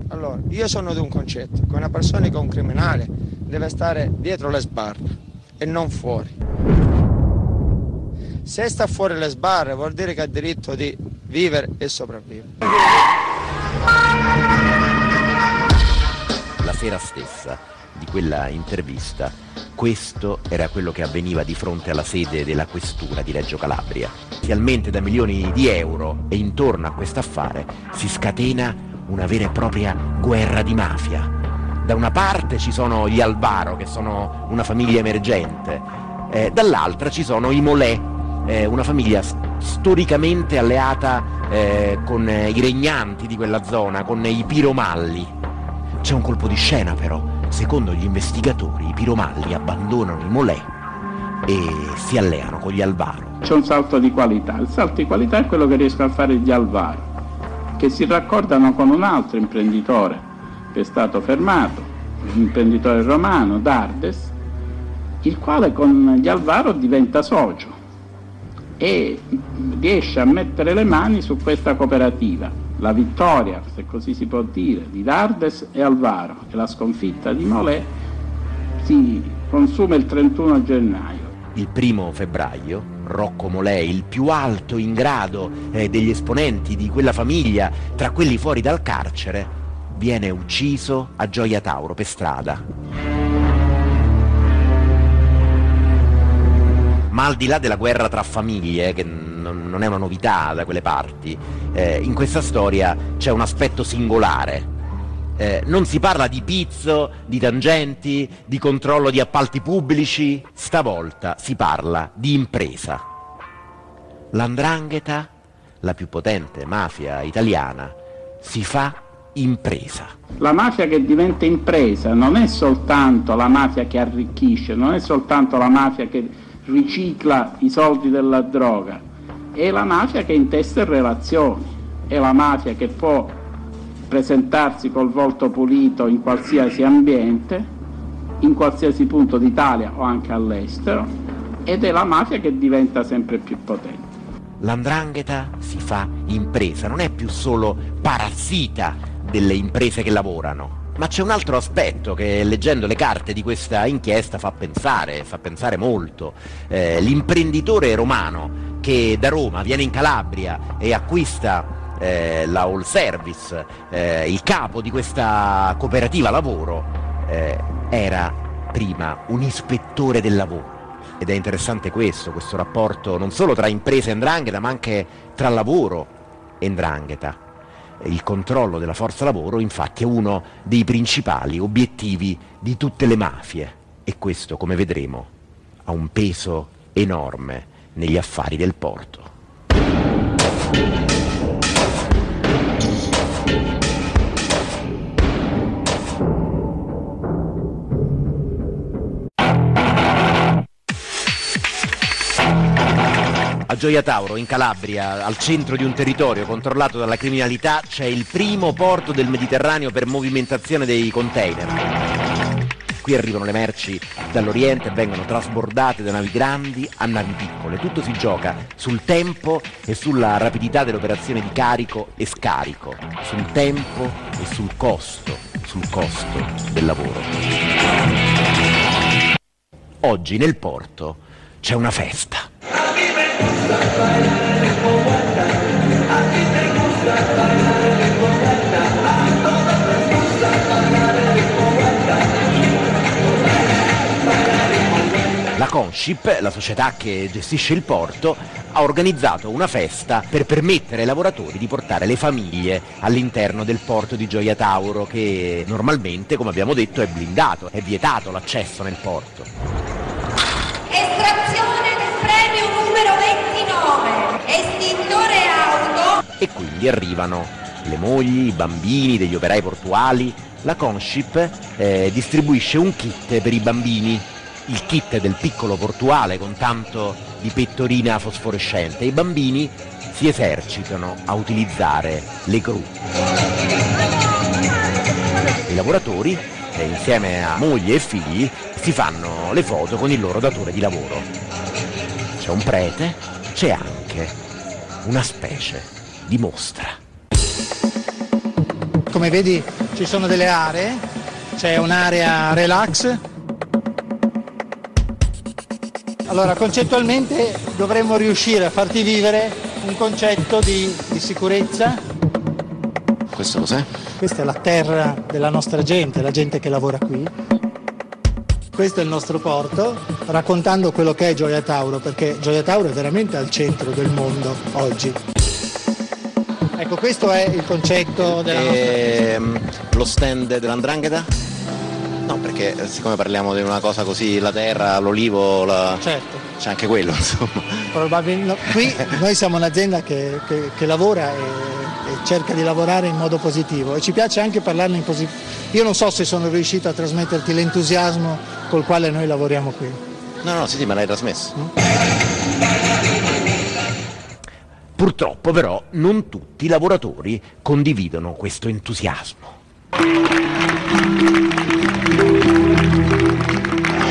Allora, io sono di un concetto, che una persona che è un criminale deve stare dietro le sbarre e non fuori. Se sta fuori le sbarre vuol dire che ha diritto di vivere e sopravvivere. La sera stessa di quella intervista, questo era quello che avveniva di fronte alla sede della questura di Reggio Calabria. Inizialmente da milioni di euro e intorno a questo affare si scatena una vera e propria guerra di mafia. Da una parte ci sono gli Alvaro, che sono una famiglia emergente, eh, dall'altra ci sono i Molè, eh, una famiglia storicamente alleata eh, con eh, i regnanti di quella zona, con i Piromalli. C'è un colpo di scena però. Secondo gli investigatori i Piromalli abbandonano i Molè e si alleano con gli Alvaro. C'è un salto di qualità, il salto di qualità è quello che riescono a fare gli Alvaro, che si raccordano con un altro imprenditore che è stato fermato, un imprenditore romano, Dardes, il quale con gli Alvaro diventa socio e riesce a mettere le mani su questa cooperativa. La vittoria, se così si può dire, di Dardes e Alvaro e la sconfitta di Molè si consuma il 31 gennaio. Il primo febbraio, Rocco Molè, il più alto in grado eh, degli esponenti di quella famiglia, tra quelli fuori dal carcere, viene ucciso a Gioia Tauro per strada. Ma al di là della guerra tra famiglie, che non è una novità da quelle parti, eh, in questa storia c'è un aspetto singolare. Eh, non si parla di pizzo, di tangenti, di controllo di appalti pubblici, stavolta si parla di impresa. L'andrangheta, la più potente mafia italiana, si fa impresa. La mafia che diventa impresa non è soltanto la mafia che arricchisce, non è soltanto la mafia che ricicla i soldi della droga, è la mafia che intesta relazioni, è la mafia che può presentarsi col volto pulito in qualsiasi ambiente, in qualsiasi punto d'Italia o anche all'estero, ed è la mafia che diventa sempre più potente. L'andrangheta si fa impresa, non è più solo parassita delle imprese che lavorano, ma c'è un altro aspetto che leggendo le carte di questa inchiesta fa pensare, fa pensare molto. Eh, l'imprenditore romano che da Roma viene in Calabria e acquista eh, la All Service, eh, il capo di questa cooperativa lavoro, eh, era prima un ispettore del lavoro. Ed è interessante questo, questo rapporto non solo tra imprese e ndrangheta, ma anche tra lavoro e ndrangheta. Il controllo della forza lavoro infatti è uno dei principali obiettivi di tutte le mafie e questo, come vedremo, ha un peso enorme negli affari del porto. A Gioia Tauro, in Calabria, al centro di un territorio controllato dalla criminalità, c'è il primo porto del Mediterraneo per movimentazione dei container. Qui arrivano le merci dall'Oriente vengono trasbordate da navi grandi a navi piccole. Tutto si gioca sul tempo e sulla rapidità dell'operazione di carico e scarico, sul tempo e sul costo, sul costo del lavoro. Oggi nel porto c'è una festa. Conship, la società che gestisce il porto, ha organizzato una festa per permettere ai lavoratori di portare le famiglie all'interno del porto di Gioia Tauro che normalmente, come abbiamo detto, è blindato, è vietato l'accesso nel porto. Estrazione del premio numero 29, estintore auto. E quindi arrivano le mogli, i bambini degli operai portuali. La Conship eh, distribuisce un kit per i bambini, il kit del piccolo portuale con tanto di pettorina fosforescente. I bambini si esercitano a utilizzare le gru. I lavoratori, insieme a moglie e figli, si fanno le foto con il loro datore di lavoro. C'è un prete, c'è anche una specie di mostra. Come vedi ci sono delle aree, c'è un'area relax. Allora concettualmente dovremmo riuscire a farti vivere un concetto di, di sicurezza. Questo cos'è? Questa è la terra della nostra gente, la gente che lavora qui. Questo è il nostro porto, raccontando quello che è Gioia Tauro, perché Gioia Tauro è veramente al centro del mondo oggi. Ecco, questo è il concetto della nostra... Ehm, lo stand dell'andrangheta? Perché eh, siccome parliamo di una cosa così, la terra, l'olivo, la... Certo. c'è anche quello, insomma. Probabilmente, qui noi siamo un'azienda che, che- che lavora e, e cerca di lavorare in modo positivo e ci piace anche parlarne in positivo. Io non so se sono riuscito a trasmetterti l'entusiasmo col quale noi lavoriamo qui. No, no, sì, sì, me l'hai trasmesso. Purtroppo però non tutti i lavoratori condividono questo entusiasmo.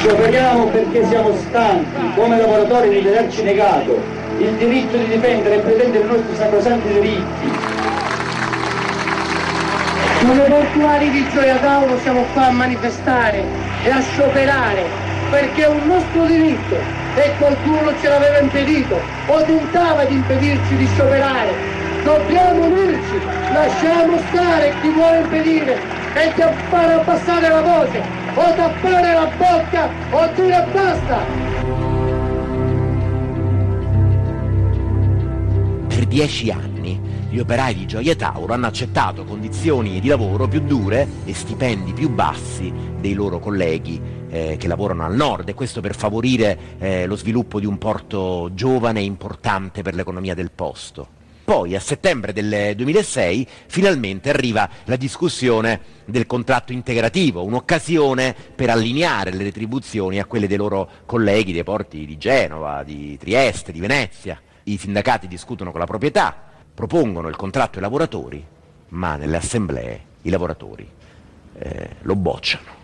Scioperiamo perché siamo stanchi, come lavoratori, di vederci negato il diritto di difendere e pretendere i nostri sacrosanti diritti. Come portuali di Gioia Tauro siamo qua a manifestare e a scioperare perché è un nostro diritto e qualcuno ce l'aveva impedito o tentava di impedirci di scioperare. Dobbiamo unirci, lasciamo stare chi vuole impedire e che fare abbassare la voce o tappare la bocca o dire basta. Per dieci anni gli operai di Gioia Tauro hanno accettato condizioni di lavoro più dure e stipendi più bassi dei loro colleghi eh, che lavorano al nord e questo per favorire eh, lo sviluppo di un porto giovane e importante per l'economia del posto. Poi a settembre del 2006 finalmente arriva la discussione del contratto integrativo, un'occasione per allineare le retribuzioni a quelle dei loro colleghi dei porti di Genova, di Trieste, di Venezia. I sindacati discutono con la proprietà, propongono il contratto ai lavoratori, ma nelle assemblee i lavoratori eh, lo bocciano.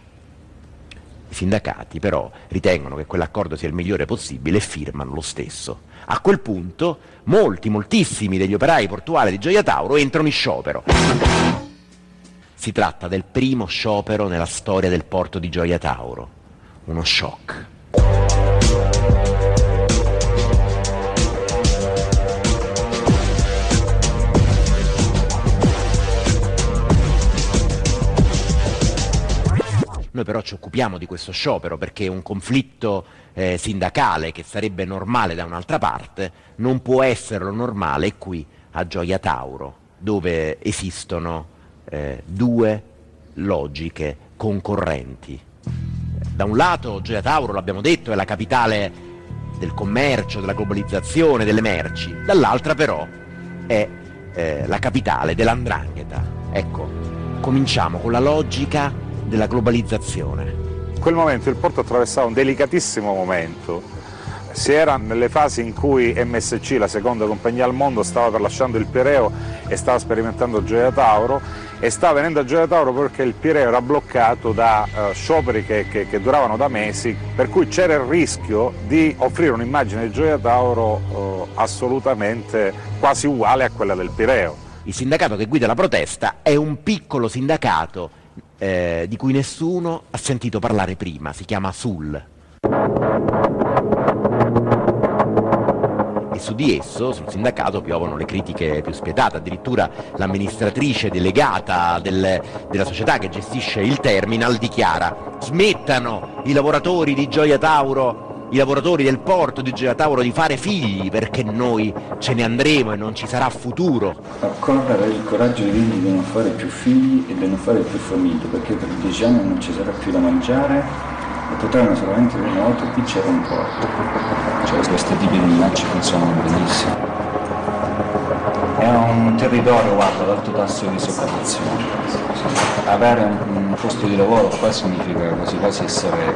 I sindacati però ritengono che quell'accordo sia il migliore possibile e firmano lo stesso. A quel punto molti, moltissimi degli operai portuali di Gioia Tauro entrano in sciopero. Si tratta del primo sciopero nella storia del porto di Gioia Tauro. Uno shock. Noi però ci occupiamo di questo sciopero perché un conflitto eh, sindacale che sarebbe normale da un'altra parte non può esserlo normale qui a Gioia Tauro, dove esistono eh, due logiche concorrenti. Da un lato Gioia Tauro, l'abbiamo detto, è la capitale del commercio, della globalizzazione, delle merci, dall'altra però è eh, la capitale dell'andrangheta. Ecco, cominciamo con la logica della globalizzazione. In quel momento il porto attraversava un delicatissimo momento. Si era nelle fasi in cui MSC, la seconda compagnia al mondo, stava per lasciando il Pireo e stava sperimentando Gioia Tauro e stava venendo a Gioia Tauro perché il Pireo era bloccato da uh, scioperi che, che, che, duravano da mesi, per cui c'era il rischio di offrire un'immagine di Gioia Tauro uh, assolutamente quasi uguale a quella del Pireo. Il sindacato che guida la protesta è un piccolo sindacato eh, di cui nessuno ha sentito parlare prima, si chiama SUL. E su di esso, sul sindacato, piovono le critiche più spietate, addirittura l'amministratrice delegata del, della società che gestisce il terminal dichiara smettano i lavoratori di Gioia Tauro i lavoratori del porto di Gioia Tauro di fare figli perché noi ce ne andremo e non ci sarà futuro. Occorre avere il coraggio di dirgli di non fare più figli e di non fare più famiglie perché per dieci anni non ci sarà più da mangiare e potranno solamente una volta vincere un porto. Cioè questi tipi di minacce funzionano benissimo. È un territorio guarda, ad alto tasso di disoccupazione. Avere un, un posto di lavoro qua significa quasi quasi essere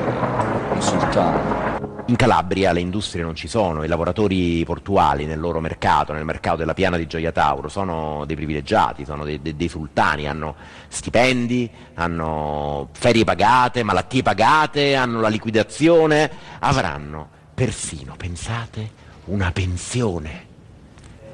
un sultano. In Calabria le industrie non ci sono, i lavoratori portuali nel loro mercato, nel mercato della piana di Gioia Tauro, sono dei privilegiati, sono dei, dei, dei sultani, hanno stipendi, hanno ferie pagate, malattie pagate, hanno la liquidazione, avranno persino, pensate, una pensione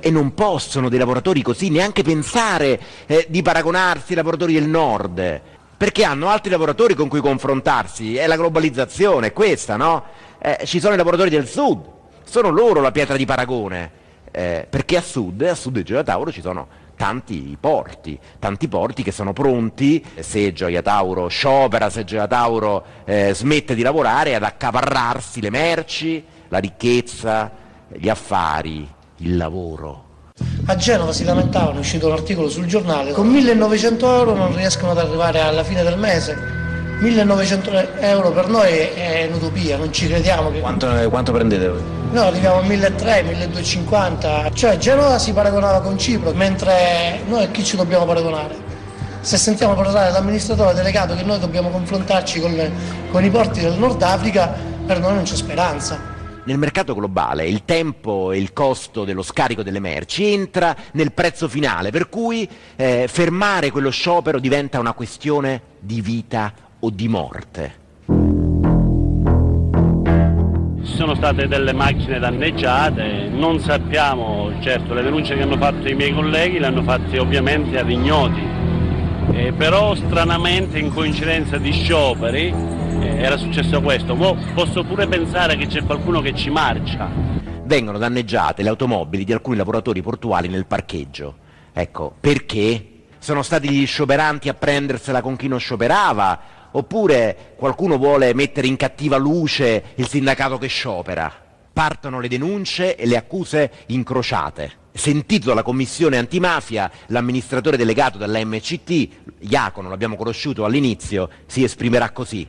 e non possono dei lavoratori così neanche pensare eh, di paragonarsi ai lavoratori del nord, perché hanno altri lavoratori con cui confrontarsi, è la globalizzazione, è questa, no? Eh, ci sono i lavoratori del sud, sono loro la pietra di paragone, eh, perché a sud, a sud di Gioia Tauro ci sono tanti porti, tanti porti che sono pronti, se Gioia Tauro sciopera, se Gioia Tauro eh, smette di lavorare, ad accaparrarsi le merci, la ricchezza, gli affari, il lavoro. A Genova si lamentavano, è uscito un articolo sul giornale, con 1900 euro non riescono ad arrivare alla fine del mese 1900 euro per noi è un'utopia, non ci crediamo. Che... Quanto, quanto prendete voi? Noi arriviamo a 1300, 1250, cioè Genova si paragonava con Cipro, mentre noi a chi ci dobbiamo paragonare? Se sentiamo parlare dall'amministratore delegato che noi dobbiamo confrontarci con, le, con i porti del Nord Africa, per noi non c'è speranza. Nel mercato globale il tempo e il costo dello scarico delle merci entra nel prezzo finale, per cui eh, fermare quello sciopero diventa una questione di vita o di morte. Ci sono state delle macchine danneggiate, non sappiamo, certo le denunce che hanno fatto i miei colleghi le hanno fatte ovviamente ad ignoti, eh, però stranamente in coincidenza di scioperi eh, era successo questo. Mo posso pure pensare che c'è qualcuno che ci marcia. Vengono danneggiate le automobili di alcuni lavoratori portuali nel parcheggio. Ecco, perché? Sono stati gli scioperanti a prendersela con chi non scioperava? Oppure qualcuno vuole mettere in cattiva luce il sindacato che sciopera? Partono le denunce e le accuse incrociate. Sentito dalla commissione antimafia, l'amministratore delegato della MCT, Iacono, l'abbiamo conosciuto all'inizio, si esprimerà così.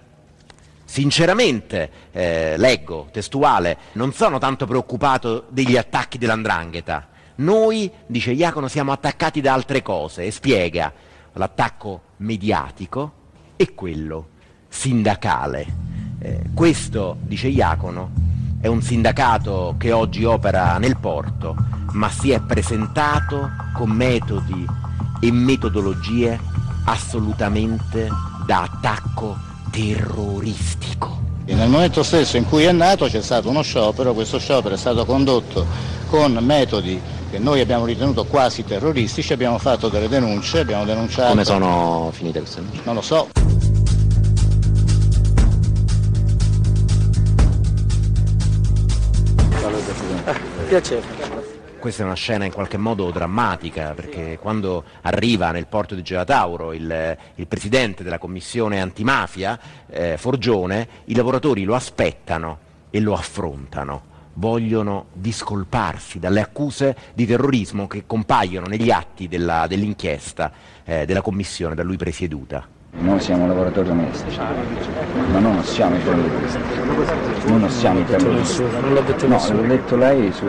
Sinceramente, eh, leggo, testuale, non sono tanto preoccupato degli attacchi dell'andrangheta. Noi, dice Iacono, siamo attaccati da altre cose e spiega l'attacco mediatico e quello sindacale. Eh, questo, dice Iacono, è un sindacato che oggi opera nel porto, ma si è presentato con metodi e metodologie assolutamente da attacco terroristico. Nel momento stesso in cui è nato c'è stato uno sciopero, questo sciopero è stato condotto con metodi che noi abbiamo ritenuto quasi terroristici, abbiamo fatto delle denunce, abbiamo denunciato... Come sono finite queste denunce? Non lo so. Piacere. Questa è una scena in qualche modo drammatica perché quando arriva nel porto di Gelatauro il, il presidente della commissione antimafia, eh, Forgione, i lavoratori lo aspettano e lo affrontano. Vogliono discolparsi dalle accuse di terrorismo che compaiono negli atti della, dell'inchiesta eh, della commissione da lui presieduta. Noi siamo lavoratori domestici, ma noi non siamo i terroristi. Noi non siamo i terroristi. Non l'ha detto No, l'ha detto lei su,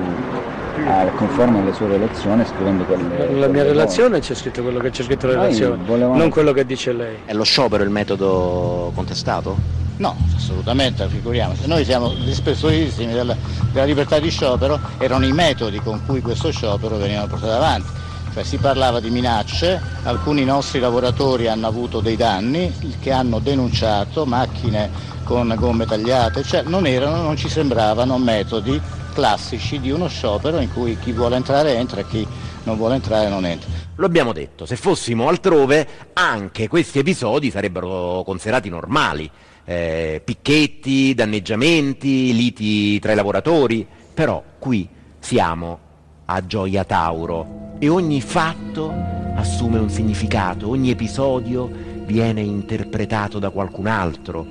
ah, conforme alle sue relazioni scrivendo quelle... Quelle mia relazione c'è scritto quello che c'è scritto nella Noi relazione, volevamo- non quello che dice lei. È lo sciopero il metodo contestato? No, assolutamente, figuriamoci. Noi siamo rispettosi della, della libertà di sciopero, erano i metodi con cui questo sciopero veniva portato avanti. Cioè si parlava di minacce, alcuni nostri lavoratori hanno avuto dei danni che hanno denunciato, macchine con gomme tagliate, cioè non erano, non ci sembravano metodi classici di uno sciopero in cui chi vuole entrare entra e chi non vuole entrare non entra. Lo abbiamo detto, se fossimo altrove anche questi episodi sarebbero considerati normali. Eh, picchetti, danneggiamenti, liti tra i lavoratori, però qui siamo a Gioia Tauro e ogni fatto assume un significato, ogni episodio viene interpretato da qualcun altro.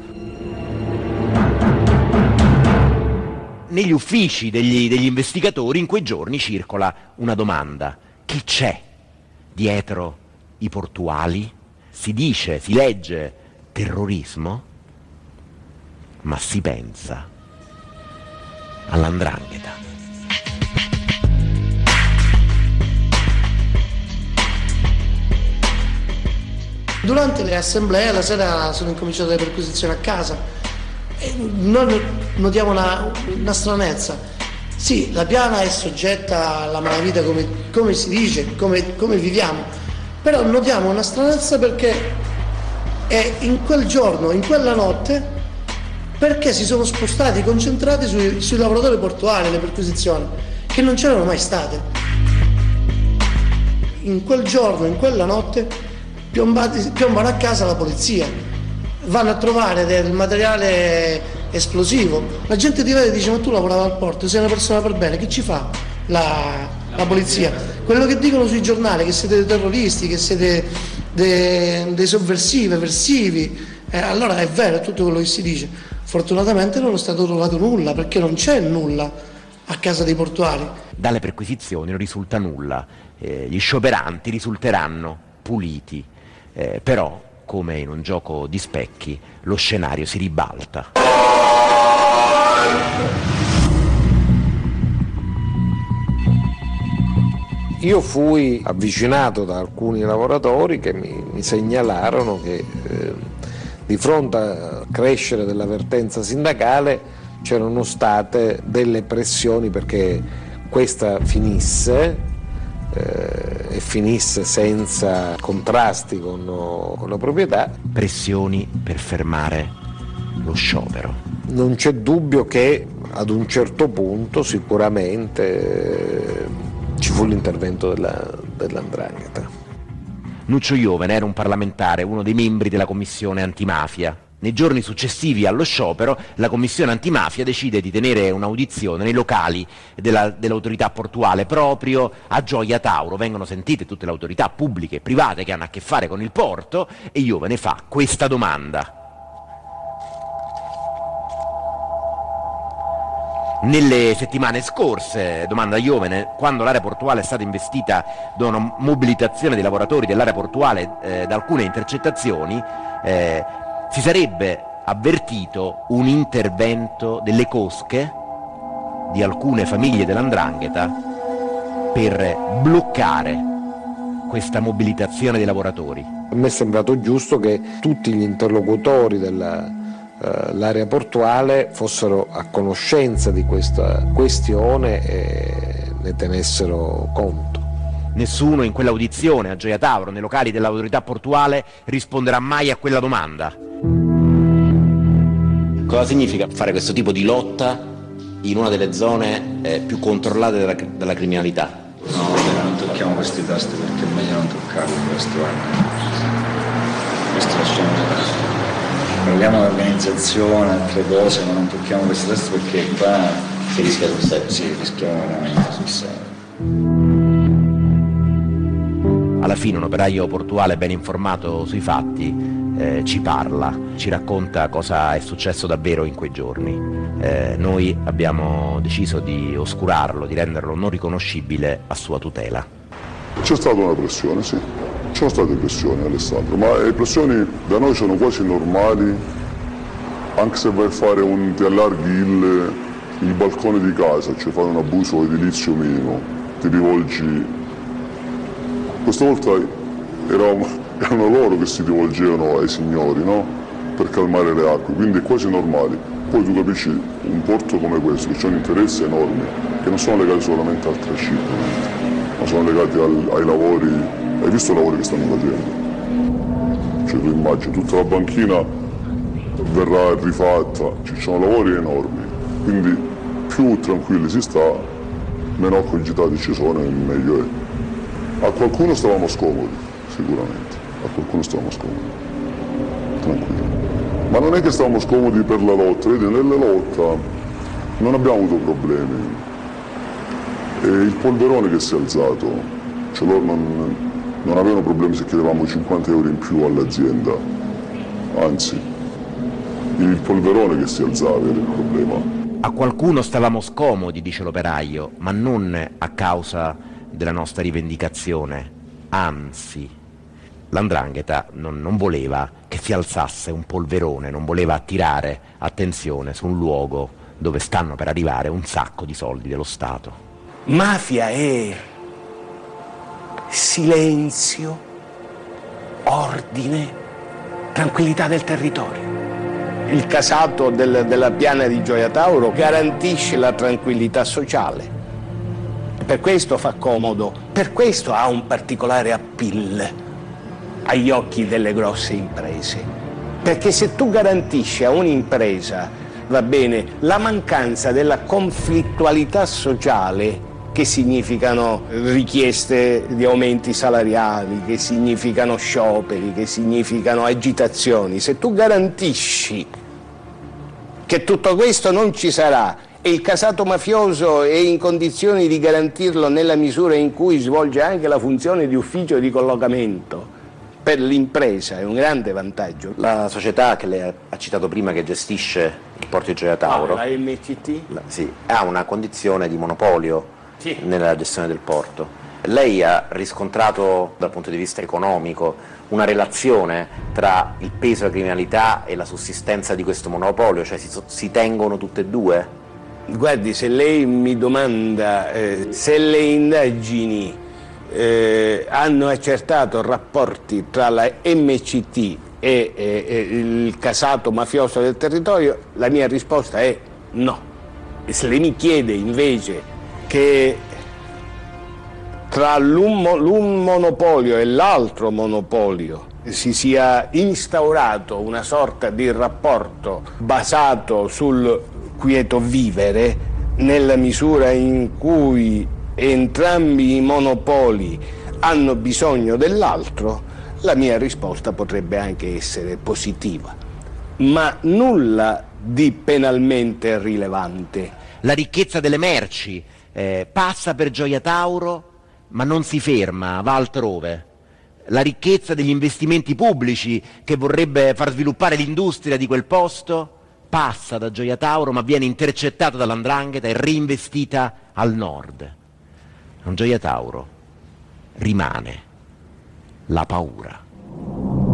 Negli uffici degli, degli investigatori in quei giorni circola una domanda. Chi c'è dietro i portuali? Si dice, si legge terrorismo, ma si pensa all'andrangheta. Durante le assemblee la sera sono incominciate le perquisizioni a casa noi notiamo una, una stranezza. Sì, la piana è soggetta alla malavita come, come si dice, come, come viviamo, però notiamo una stranezza perché è in quel giorno, in quella notte, perché si sono spostati, concentrati sui, sui lavoratori portuali, le perquisizioni, che non c'erano mai state. In quel giorno, in quella notte, piombati- piombano a casa la polizia, vanno a trovare del materiale esplosivo. La gente ti vede e dice ma tu lavoravi al porto, sei una persona per bene, che ci fa la, la polizia? Quello che dicono sui giornali, che siete dei terroristi, che siete dei, dei sovversivi, eversivi, eh, allora è vero è tutto quello che si dice. Fortunatamente non è stato trovato nulla, perché non c'è nulla a casa dei portuali. Dalle perquisizioni non risulta nulla, eh, gli scioperanti risulteranno puliti, eh, però come in un gioco di specchi lo scenario si ribalta. Io fui avvicinato da alcuni lavoratori che mi, mi segnalarono che eh, di fronte al crescere dell'avvertenza sindacale c'erano state delle pressioni perché questa finisse e finisse senza contrasti con, con la proprietà. Pressioni per fermare lo sciopero. Non c'è dubbio che ad un certo punto sicuramente eh, ci fu l'intervento della, dell'andrangheta. Nuccio Iovene era un parlamentare, uno dei membri della commissione antimafia. Nei giorni successivi allo sciopero la Commissione antimafia decide di tenere un'audizione nei locali della, dell'autorità portuale proprio a Gioia Tauro. Vengono sentite tutte le autorità pubbliche e private che hanno a che fare con il porto e Iovene fa questa domanda. Nelle settimane scorse, domanda Iovene, quando l'area portuale è stata investita da una mobilitazione dei lavoratori dell'area portuale eh, da alcune intercettazioni, eh, si sarebbe avvertito un intervento delle cosche di alcune famiglie dell'Andrangheta per bloccare questa mobilitazione dei lavoratori. A me è sembrato giusto che tutti gli interlocutori dell'area portuale fossero a conoscenza di questa questione e ne tenessero conto. Nessuno in quell'audizione a Gioia Tauro, nei locali dell'autorità portuale, risponderà mai a quella domanda. Cosa significa fare questo tipo di lotta in una delle zone eh, più controllate della, della criminalità? No, non tocchiamo questi tasti perché è meglio non toccarli questo anno. Questo lasciamo. Parliamo di organizzazione, altre cose, ma non tocchiamo questi tasti perché qua si rischia sul serio. Sì, rischiamo veramente sul serio. Alla fine un operaio portuale ben informato sui fatti eh, ci parla, ci racconta cosa è successo davvero in quei giorni. Eh, noi abbiamo deciso di oscurarlo, di renderlo non riconoscibile a sua tutela. C'è stata una pressione, sì. Ci sono state pressioni Alessandro, ma le pressioni da noi sono quasi normali, anche se vai a fare un, ti allarghi il, il balcone di casa, cioè fare un abuso edilizio minimo, ti rivolgi... Questa volta eravamo, erano loro che si rivolgevano ai signori, no? Per calmare le acque, quindi è quasi normale. Poi tu capisci un porto come questo, che ha un interesse enorme, che non sono legati solamente al trasshipment, ma sono legati al, ai lavori. Hai visto i lavori che stanno facendo? Cioè tu immagini, tutta la banchina verrà rifatta, ci sono lavori enormi, quindi più tranquilli si sta, meno cogitati ci sono e meglio è. A qualcuno stavamo scomodi, sicuramente, a qualcuno stavamo scomodi, tranquilli. Ma non è che stavamo scomodi per la lotta, vedi, nella lotta non abbiamo avuto problemi. E il polverone che si è alzato, cioè loro non, non avevano problemi se chiedevamo 50 euro in più all'azienda, anzi, il polverone che si alzava era il problema. A qualcuno stavamo scomodi, dice l'operaio, ma non a causa della nostra rivendicazione, anzi, l'andrangheta non, non, voleva che si alzasse un polverone, non voleva attirare attenzione su un luogo dove stanno per arrivare un sacco di soldi dello Stato. Mafia è silenzio, ordine, tranquillità del territorio. Il casato del, della piana di Gioia Tauro garantisce la tranquillità sociale. Per questo fa comodo, per questo ha un particolare appeal agli occhi delle grosse imprese. Perché se tu garantisci a un'impresa, va bene, la mancanza della conflittualità sociale, che significano richieste di aumenti salariali, che significano scioperi, che significano agitazioni, se tu garantisci che tutto questo non ci sarà e il casato mafioso è in condizioni di garantirlo nella misura in cui svolge anche la funzione di ufficio di collocamento, per l'impresa è un grande vantaggio. La società che lei ha citato prima che gestisce il porto di Gioia Tauro, ah, la MCT? La, sì, ha una condizione di monopolio sì. nella gestione del porto. Lei ha riscontrato dal punto di vista economico una relazione tra il peso della criminalità e la sussistenza di questo monopolio, cioè si, si tengono tutte e due? Guardi, se lei mi domanda eh, se le indagini eh, hanno accertato rapporti tra la MCT e, e, e, il casato mafioso del territorio, la mia risposta è no. Se lei mi chiede invece che tra l'un monopolio e l'altro monopolio si sia instaurato una sorta di rapporto basato sul quieto vivere nella misura in cui entrambi i monopoli hanno bisogno dell'altro, la mia risposta potrebbe anche essere positiva. ma nulla di penalmente rilevante. La ricchezza delle merci eh, passa per Gioia Tauro, ma non si ferma, va altrove. La ricchezza degli investimenti pubblici che vorrebbe far sviluppare l'industria di quel posto passa da Gioia Tauro, ma viene intercettata dall'andrangheta e reinvestita al nord non Gioia Tauro, rimane la paura.